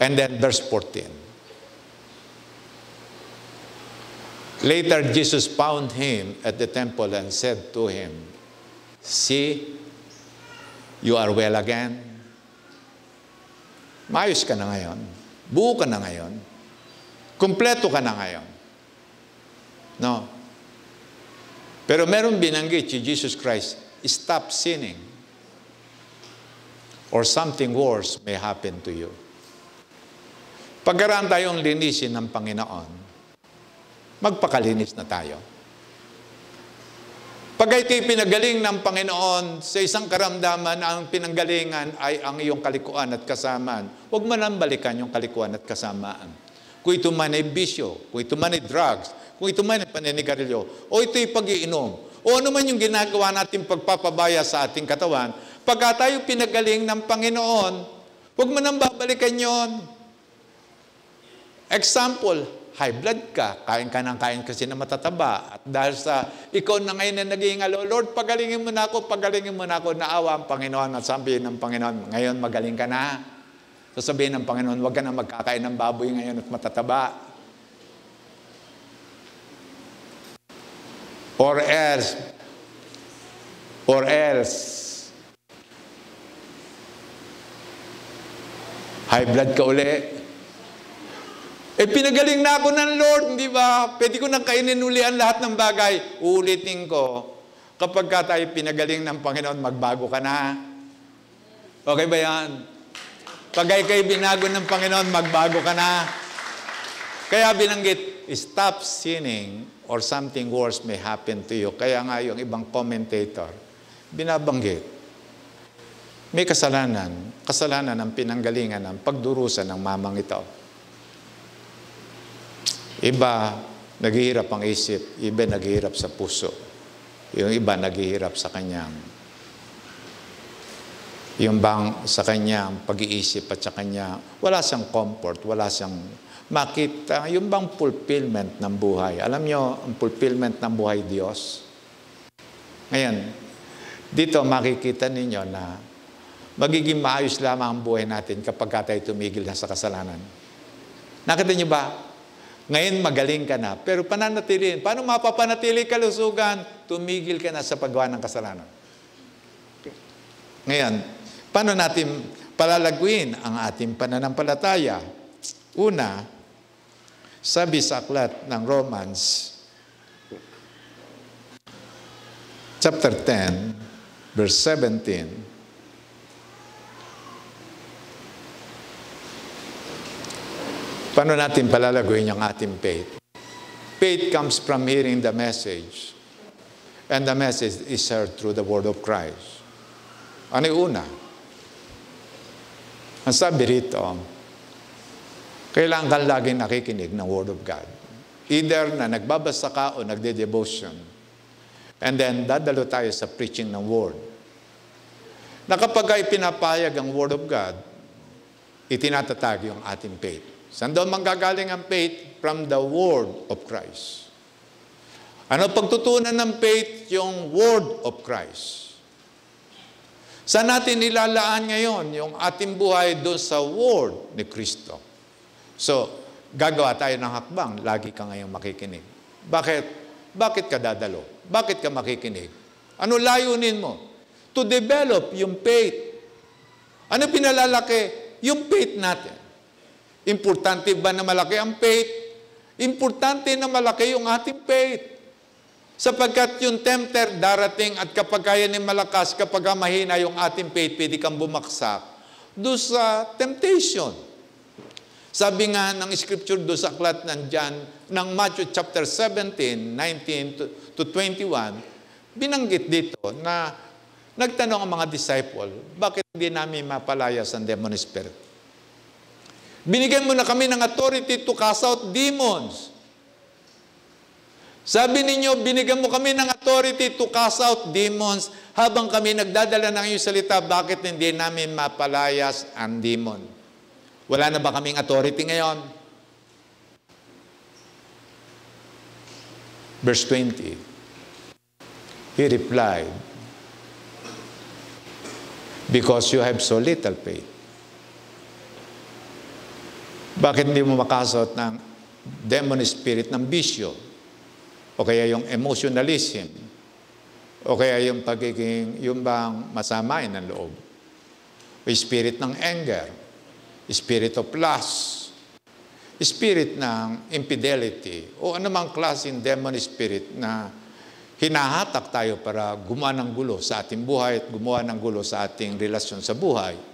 And then verse 14. Later, Jesus found him at the temple and said to him, See, You are well again. Mayos ka na ngayon. Buo ka na ngayon. Kompleto ka na ngayon. No. Pero meron binanggit si Jesus Christ, stop sinning or something worse may happen to you. Pagkaraan tayong linisin ng Panginoon, magpakalinis na tayo. Pag ito'y pinagaling ng Panginoon sa isang karamdaman, ang pinanggalingan ay ang iyong kalikuan at kasamaan. Huwag man ang balikan yung kalikuan at kasamaan. Kung ito man ay bisyo, kung ito man ay drugs, kung ito man ay paninigarilyo, o ito'y pag-iinom, o ano man yung ginagawa natin pagpapabaya sa ating katawan, pagka tayo pinagaling ng Panginoon, huwag man ang babalikan yon. Example, high blood ka, kain ka ng kain kasi na matataba. At dahil sa ikaw na ngayon na naging alo, Lord, pagalingin mo na ako, pagalingin mo na ako, naawa ang Panginoon at sabihin ng Panginoon, ngayon magaling ka na. Sasabihin ng Panginoon, huwag ka na magkakain ng baboy ngayon at matataba. Or else, or else, high blood ka uli, eh pinagaling na ako ng Lord, di ba? Pwede ko nang kainin uli ang lahat ng bagay. Uulitin ko, kapag ka tayo pinagaling ng Panginoon, magbago ka na. Okay ba yan? Pag ay kayo binago ng Panginoon, magbago ka na. Kaya binanggit, stop sinning or something worse may happen to you. Kaya nga yung ibang commentator, binabanggit, may kasalanan, kasalanan ng pinanggalingan ng pagdurusan ng mamang ito. Iba, naghihirap ang isip. Iba, naghihirap sa puso. Yung iba, naghihirap sa kanyang yung bang sa kanyang pag-iisip at sa kanya, wala siyang comfort, wala siyang makita, yung bang fulfillment ng buhay. Alam nyo, ang fulfillment ng buhay Diyos. Ngayon, dito makikita ninyo na magiging maayos lamang ang buhay natin kapag tayo tumigil na sa kasalanan. Nakita niyo ba? Ngayon magaling ka na, pero pananatiliin. Paano mapapanatili kalusugan? Tumigil ka na sa paggawa ng kasalanan. Ngayon, paano natin palalaguin ang ating pananampalataya. Una, sabi sa aklat ng Romans, chapter 10, verse 17, Paano natin palalaguin yung ating faith? Faith comes from hearing the message. And the message is heard through the word of Christ. Ano yung una? Ang sabi rito, kailangan kang laging nakikinig ng word of God. Either na nagbabasa ka o nagde-devotion. And then, dadalo tayo sa preaching ng word. Na kapag ay pinapayag ang word of God, itinatatag yung ating faith. Saan doon manggagaling ang faith? From the word of Christ. Ano pagtutunan ng faith? Yung word of Christ. Saan natin nilalaan ngayon yung ating buhay doon sa word ni Kristo? So, gagawa tayo ng hakbang, lagi ka ngayong makikinig. Bakit? Bakit ka dadalo? Bakit ka makikinig? Ano layunin mo? To develop yung faith. Ano pinalalaki? Yung faith natin. Importante ba na malaki ang faith? Importante na malaki yung ating faith. Sapagkat yung tempter darating at kapag kaya ni malakas, kapag mahina yung ating faith, pwede kang bumaksak do sa temptation. Sabi nga ng scripture do sa aklat ng John, ng Matthew chapter 17, 19 to 21, binanggit dito na nagtanong ang mga disciple, bakit hindi namin mapalayas ang demon spirit? Binigyan mo na kami ng authority to cast out demons. Sabi ninyo, binigyan mo kami ng authority to cast out demons habang kami nagdadala ng iyong salita, bakit hindi namin mapalayas ang demon? Wala na ba kaming authority ngayon? Verse 20. He replied, Because you have so little faith. Bakit hindi mo makasot ng demon spirit ng bisyo? O kaya yung emotionalism? O kaya yung pagiging, yung bang masamain ng loob? O spirit ng anger? Spirit of lust? Spirit ng infidelity? O anumang klaseng demon spirit na hinahatak tayo para gumawa ng gulo sa ating buhay at gumawa ng gulo sa ating relasyon sa buhay?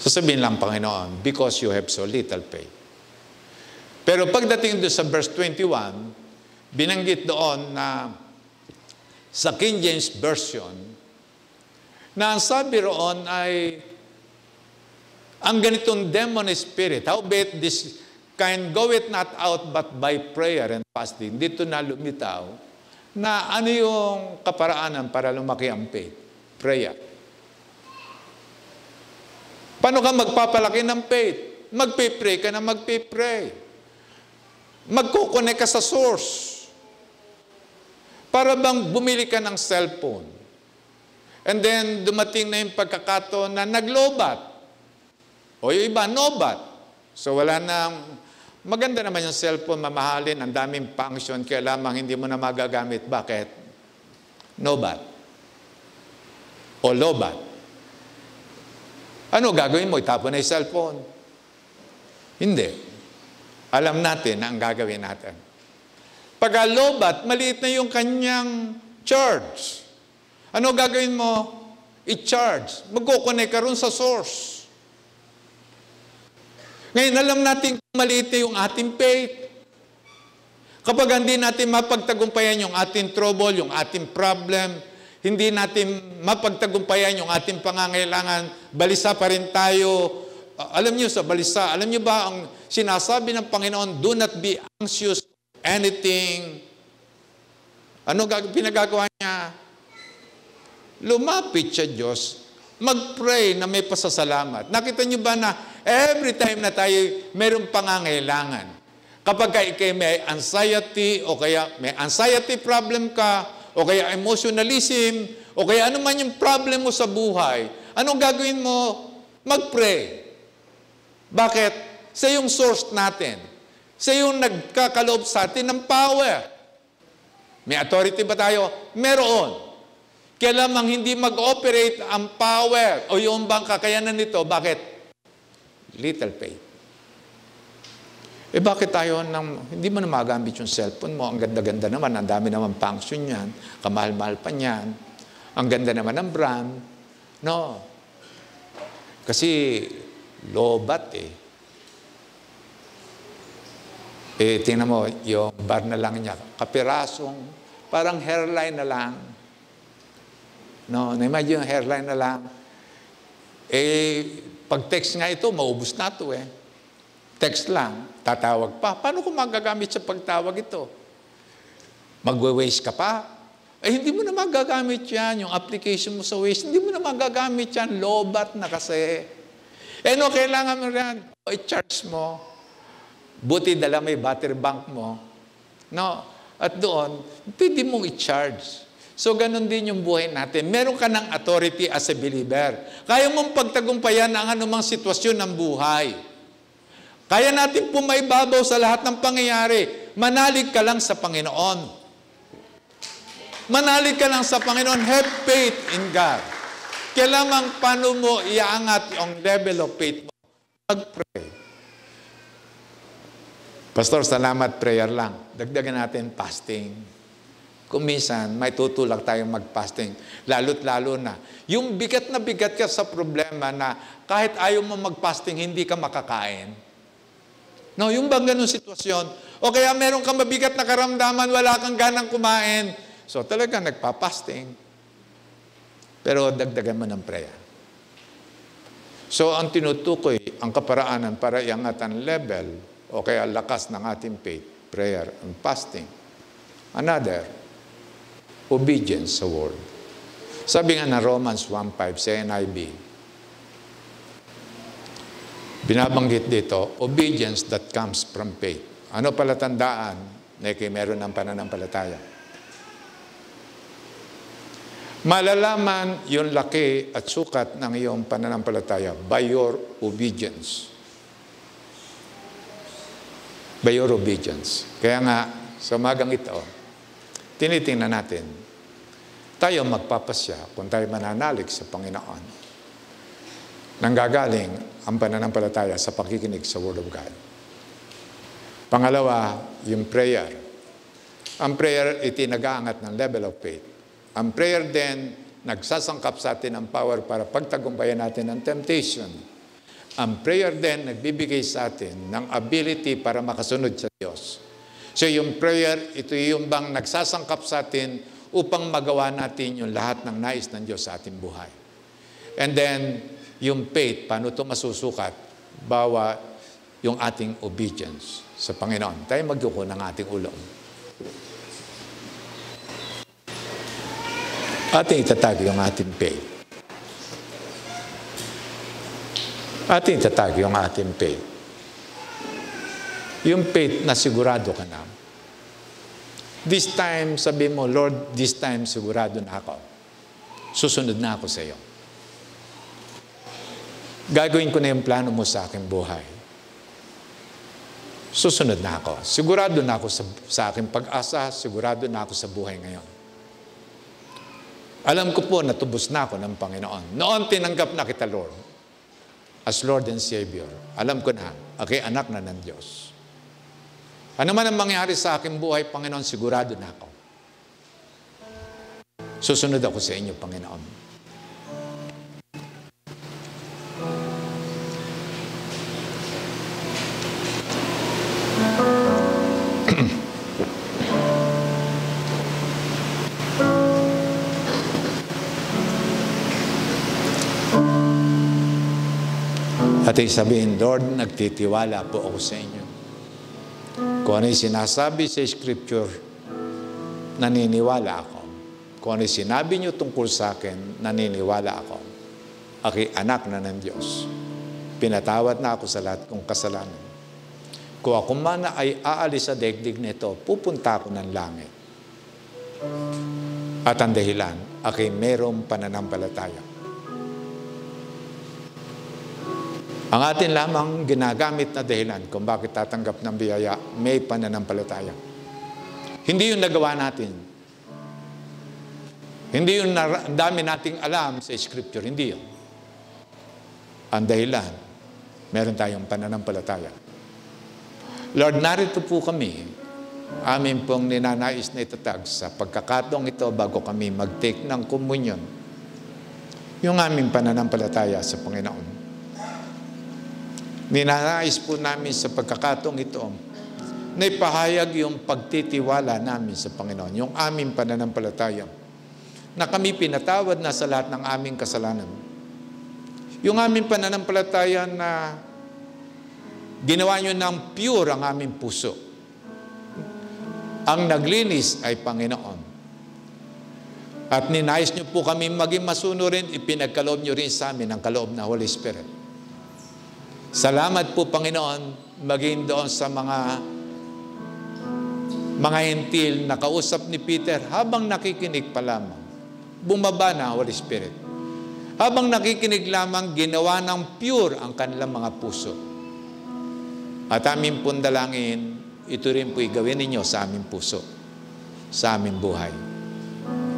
Sasabihin lang, Panginoon, because you have so little faith. Pero pagdating doon sa verse 21, binanggit doon na sa King James Version, na ang sabi roon ay ang ganitong demon spirit, how howbeit this kind goeth not out but by prayer and fasting. Dito na lumitaw na ano yung kaparaanan para lumaki ang faith? Prayer. Paano ka magpapalaki ng faith? Magpe-pray ka na magpe-pray. Magkukonek ka sa source. Para bang bumili ka ng cellphone. And then dumating na yung pagkakataon na naglobat. O yung iba, nobat. So wala nang, maganda naman yung cellphone, mamahalin, ang daming function, kaya lamang hindi mo na magagamit. Bakit? Nobat. O lobat. Ano gagawin mo? Itapon na yung cellphone. Hindi. Alam natin na ang gagawin natin. Pag alobat, maliit na yung kanyang charge. Ano gagawin mo? I-charge. Magkukunik ka rin sa source. Ngayon, alam natin kung maliit na yung ating faith. Kapag hindi natin mapagtagumpayan yung ating trouble, yung ating problem, hindi natin mapagtagumpayan yung ating pangangailangan, balisa pa rin tayo. Uh, alam niyo sa balisa, alam niyo ba ang sinasabi ng Panginoon, do not be anxious anything. Ano pinagagawa niya? Lumapit siya Diyos, mag-pray na may pasasalamat. Nakita niyo ba na every time na tayo mayroong pangangailangan, kapag ikay may anxiety o kaya may anxiety problem ka, o kaya emotionalism, o kaya ano man yung problem mo sa buhay, anong gagawin mo? Mag-pray. Bakit? Sa yung source natin. Sa yung nagkakaloob sa atin ng power. May authority ba tayo? Meron. Kaya lamang hindi mag-operate ang power o yung bang kakayanan nito. Bakit? Little faith. Eh bakit tayo nang, hindi mo na magamit yung cellphone mo, ang ganda-ganda naman, ang dami naman function yan, kamahal-mahal pa niyan, ang ganda naman ng brand. No. Kasi lobat eh. Eh, tingnan mo, yung bar na lang niya, kapirasong, parang hairline na lang. No, na-imagine yung hairline na lang. Eh, pag text nga ito, maubos na ito eh. Text lang, tatawag pa. Paano ko magagamit sa pagtawag ito? Magwe-waste ka pa? Eh, hindi mo na magagamit yan. Yung application mo sa Waze, hindi mo na magagamit yan. Lobat na kasi. Eh, no, kailangan mo yan. I-charge mo. Buti dala may battery bank mo. No? At doon, pwede mong i-charge. So, ganun din yung buhay natin. Meron ka ng authority as a believer. Kaya mong pagtagumpayan ang anumang sitwasyon ng buhay. Kaya natin pumaibabaw sa lahat ng pangyayari. Manalig ka lang sa Panginoon. Manalig ka lang sa Panginoon. Have faith in God. Kailangan paano mo iaangat yung level of faith mo? Mag-pray. Pastor, salamat prayer lang. Dagdagan natin fasting. Kung minsan, may tutulak tayong mag-fasting. Lalo't lalo na. Yung bigat na bigat ka sa problema na kahit ayaw mo mag-fasting, hindi ka makakain. No, yung bang ganun sitwasyon. O kaya meron kang mabigat na karamdaman, wala kang ganang kumain. So talaga nagpa-fasting. Pero dagdagan mo ng prayer. So ang tinutukoy, ang kaparaanan para iangat ang level o kaya lakas ng ating faith, prayer and fasting. Another, obedience sa word. Sabi nga na Romans 1.5 sa NIV, binabanggit dito, obedience that comes from faith. Ano pala tandaan na ikay meron ng pananampalataya? Malalaman yung laki at sukat ng iyong pananampalataya by your obedience. By your obedience. Kaya nga, sa magang ito, tinitingnan natin, tayo magpapasya kung tayo mananalig sa Panginoon. Nanggagaling ang pananampalataya sa pakikinig sa Word of God. Pangalawa, yung prayer. Ang prayer, itinagaangat ng level of faith. Ang prayer din, nagsasangkap sa atin ang power para pagtagumpayan natin ang temptation. Ang prayer din, nagbibigay sa atin ng ability para makasunod sa Diyos. So yung prayer, ito yung bang nagsasangkap sa atin upang magawa natin yung lahat ng nais ng Diyos sa ating buhay. And then, yung faith, paano ito masusukat? Bawa yung ating obedience sa Panginoon. Tayo magyuko ng ating ulo. Ating itatag yung ating faith. Ating itatag yung ating faith. Yung faith na sigurado ka na. This time, sabi mo, Lord, this time sigurado na ako. Susunod na ako sa iyo. Gagawin ko na yung plano mo sa aking buhay. Susunod na ako. Sigurado na ako sa, sa aking pag-asa, sigurado na ako sa buhay ngayon. Alam ko po, natubos na ako ng Panginoon. Noon tinanggap na kita, Lord, as Lord and Savior. Alam ko na, okay, anak na ng Diyos. Ano man ang mangyari sa aking buhay, Panginoon, sigurado na ako. Susunod ako sa inyo, Panginoon. At sabihin, Lord, nagtitiwala po ako sa inyo. Kung ano yung sinasabi sa Scripture, naniniwala ako. Kung ano sinabi niyo tungkol sa akin, naniniwala ako. Aki anak na ng Diyos. Pinatawad na ako sa lahat kong kasalanan. Kung ako man ay aalis sa daigdig nito, pupunta ako ng langit. At ang dahilan, aki merong pananampalataya. Ang atin lamang ginagamit na dahilan kung bakit tatanggap ng biyaya, may pananampalataya. Hindi yung nagawa natin. Hindi yung dami nating alam sa Scripture, hindi yun. Ang dahilan, meron tayong pananampalataya. Lord, narito po kami. Amin pong ninanais na itatag sa pagkakataong ito bago kami mag-take ng komunyon. Yung aming pananampalataya sa Panginoon. Ninanais po namin sa pagkakataong ito na ipahayag yung pagtitiwala namin sa Panginoon, yung aming pananampalataya, na kami pinatawad na sa lahat ng aming kasalanan. Yung aming pananampalataya na ginawa nyo ng pure ang aming puso. Ang naglinis ay Panginoon. At ninais nyo po kami maging masunurin, ipinagkaloob nyo rin sa amin ang kaloob na Holy Spirit. Salamat po Panginoon, maging doon sa mga mga hentil na kausap ni Peter habang nakikinig pa lamang. Bumaba na Holy Spirit. Habang nakikinig lamang, ginawa ng pure ang kanilang mga puso. At aming pundalangin, ito rin po'y gawin ninyo sa aming puso, sa aming buhay.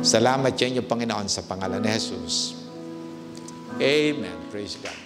Salamat sa inyo, Panginoon, sa pangalan ni Jesus. Amen. Praise God.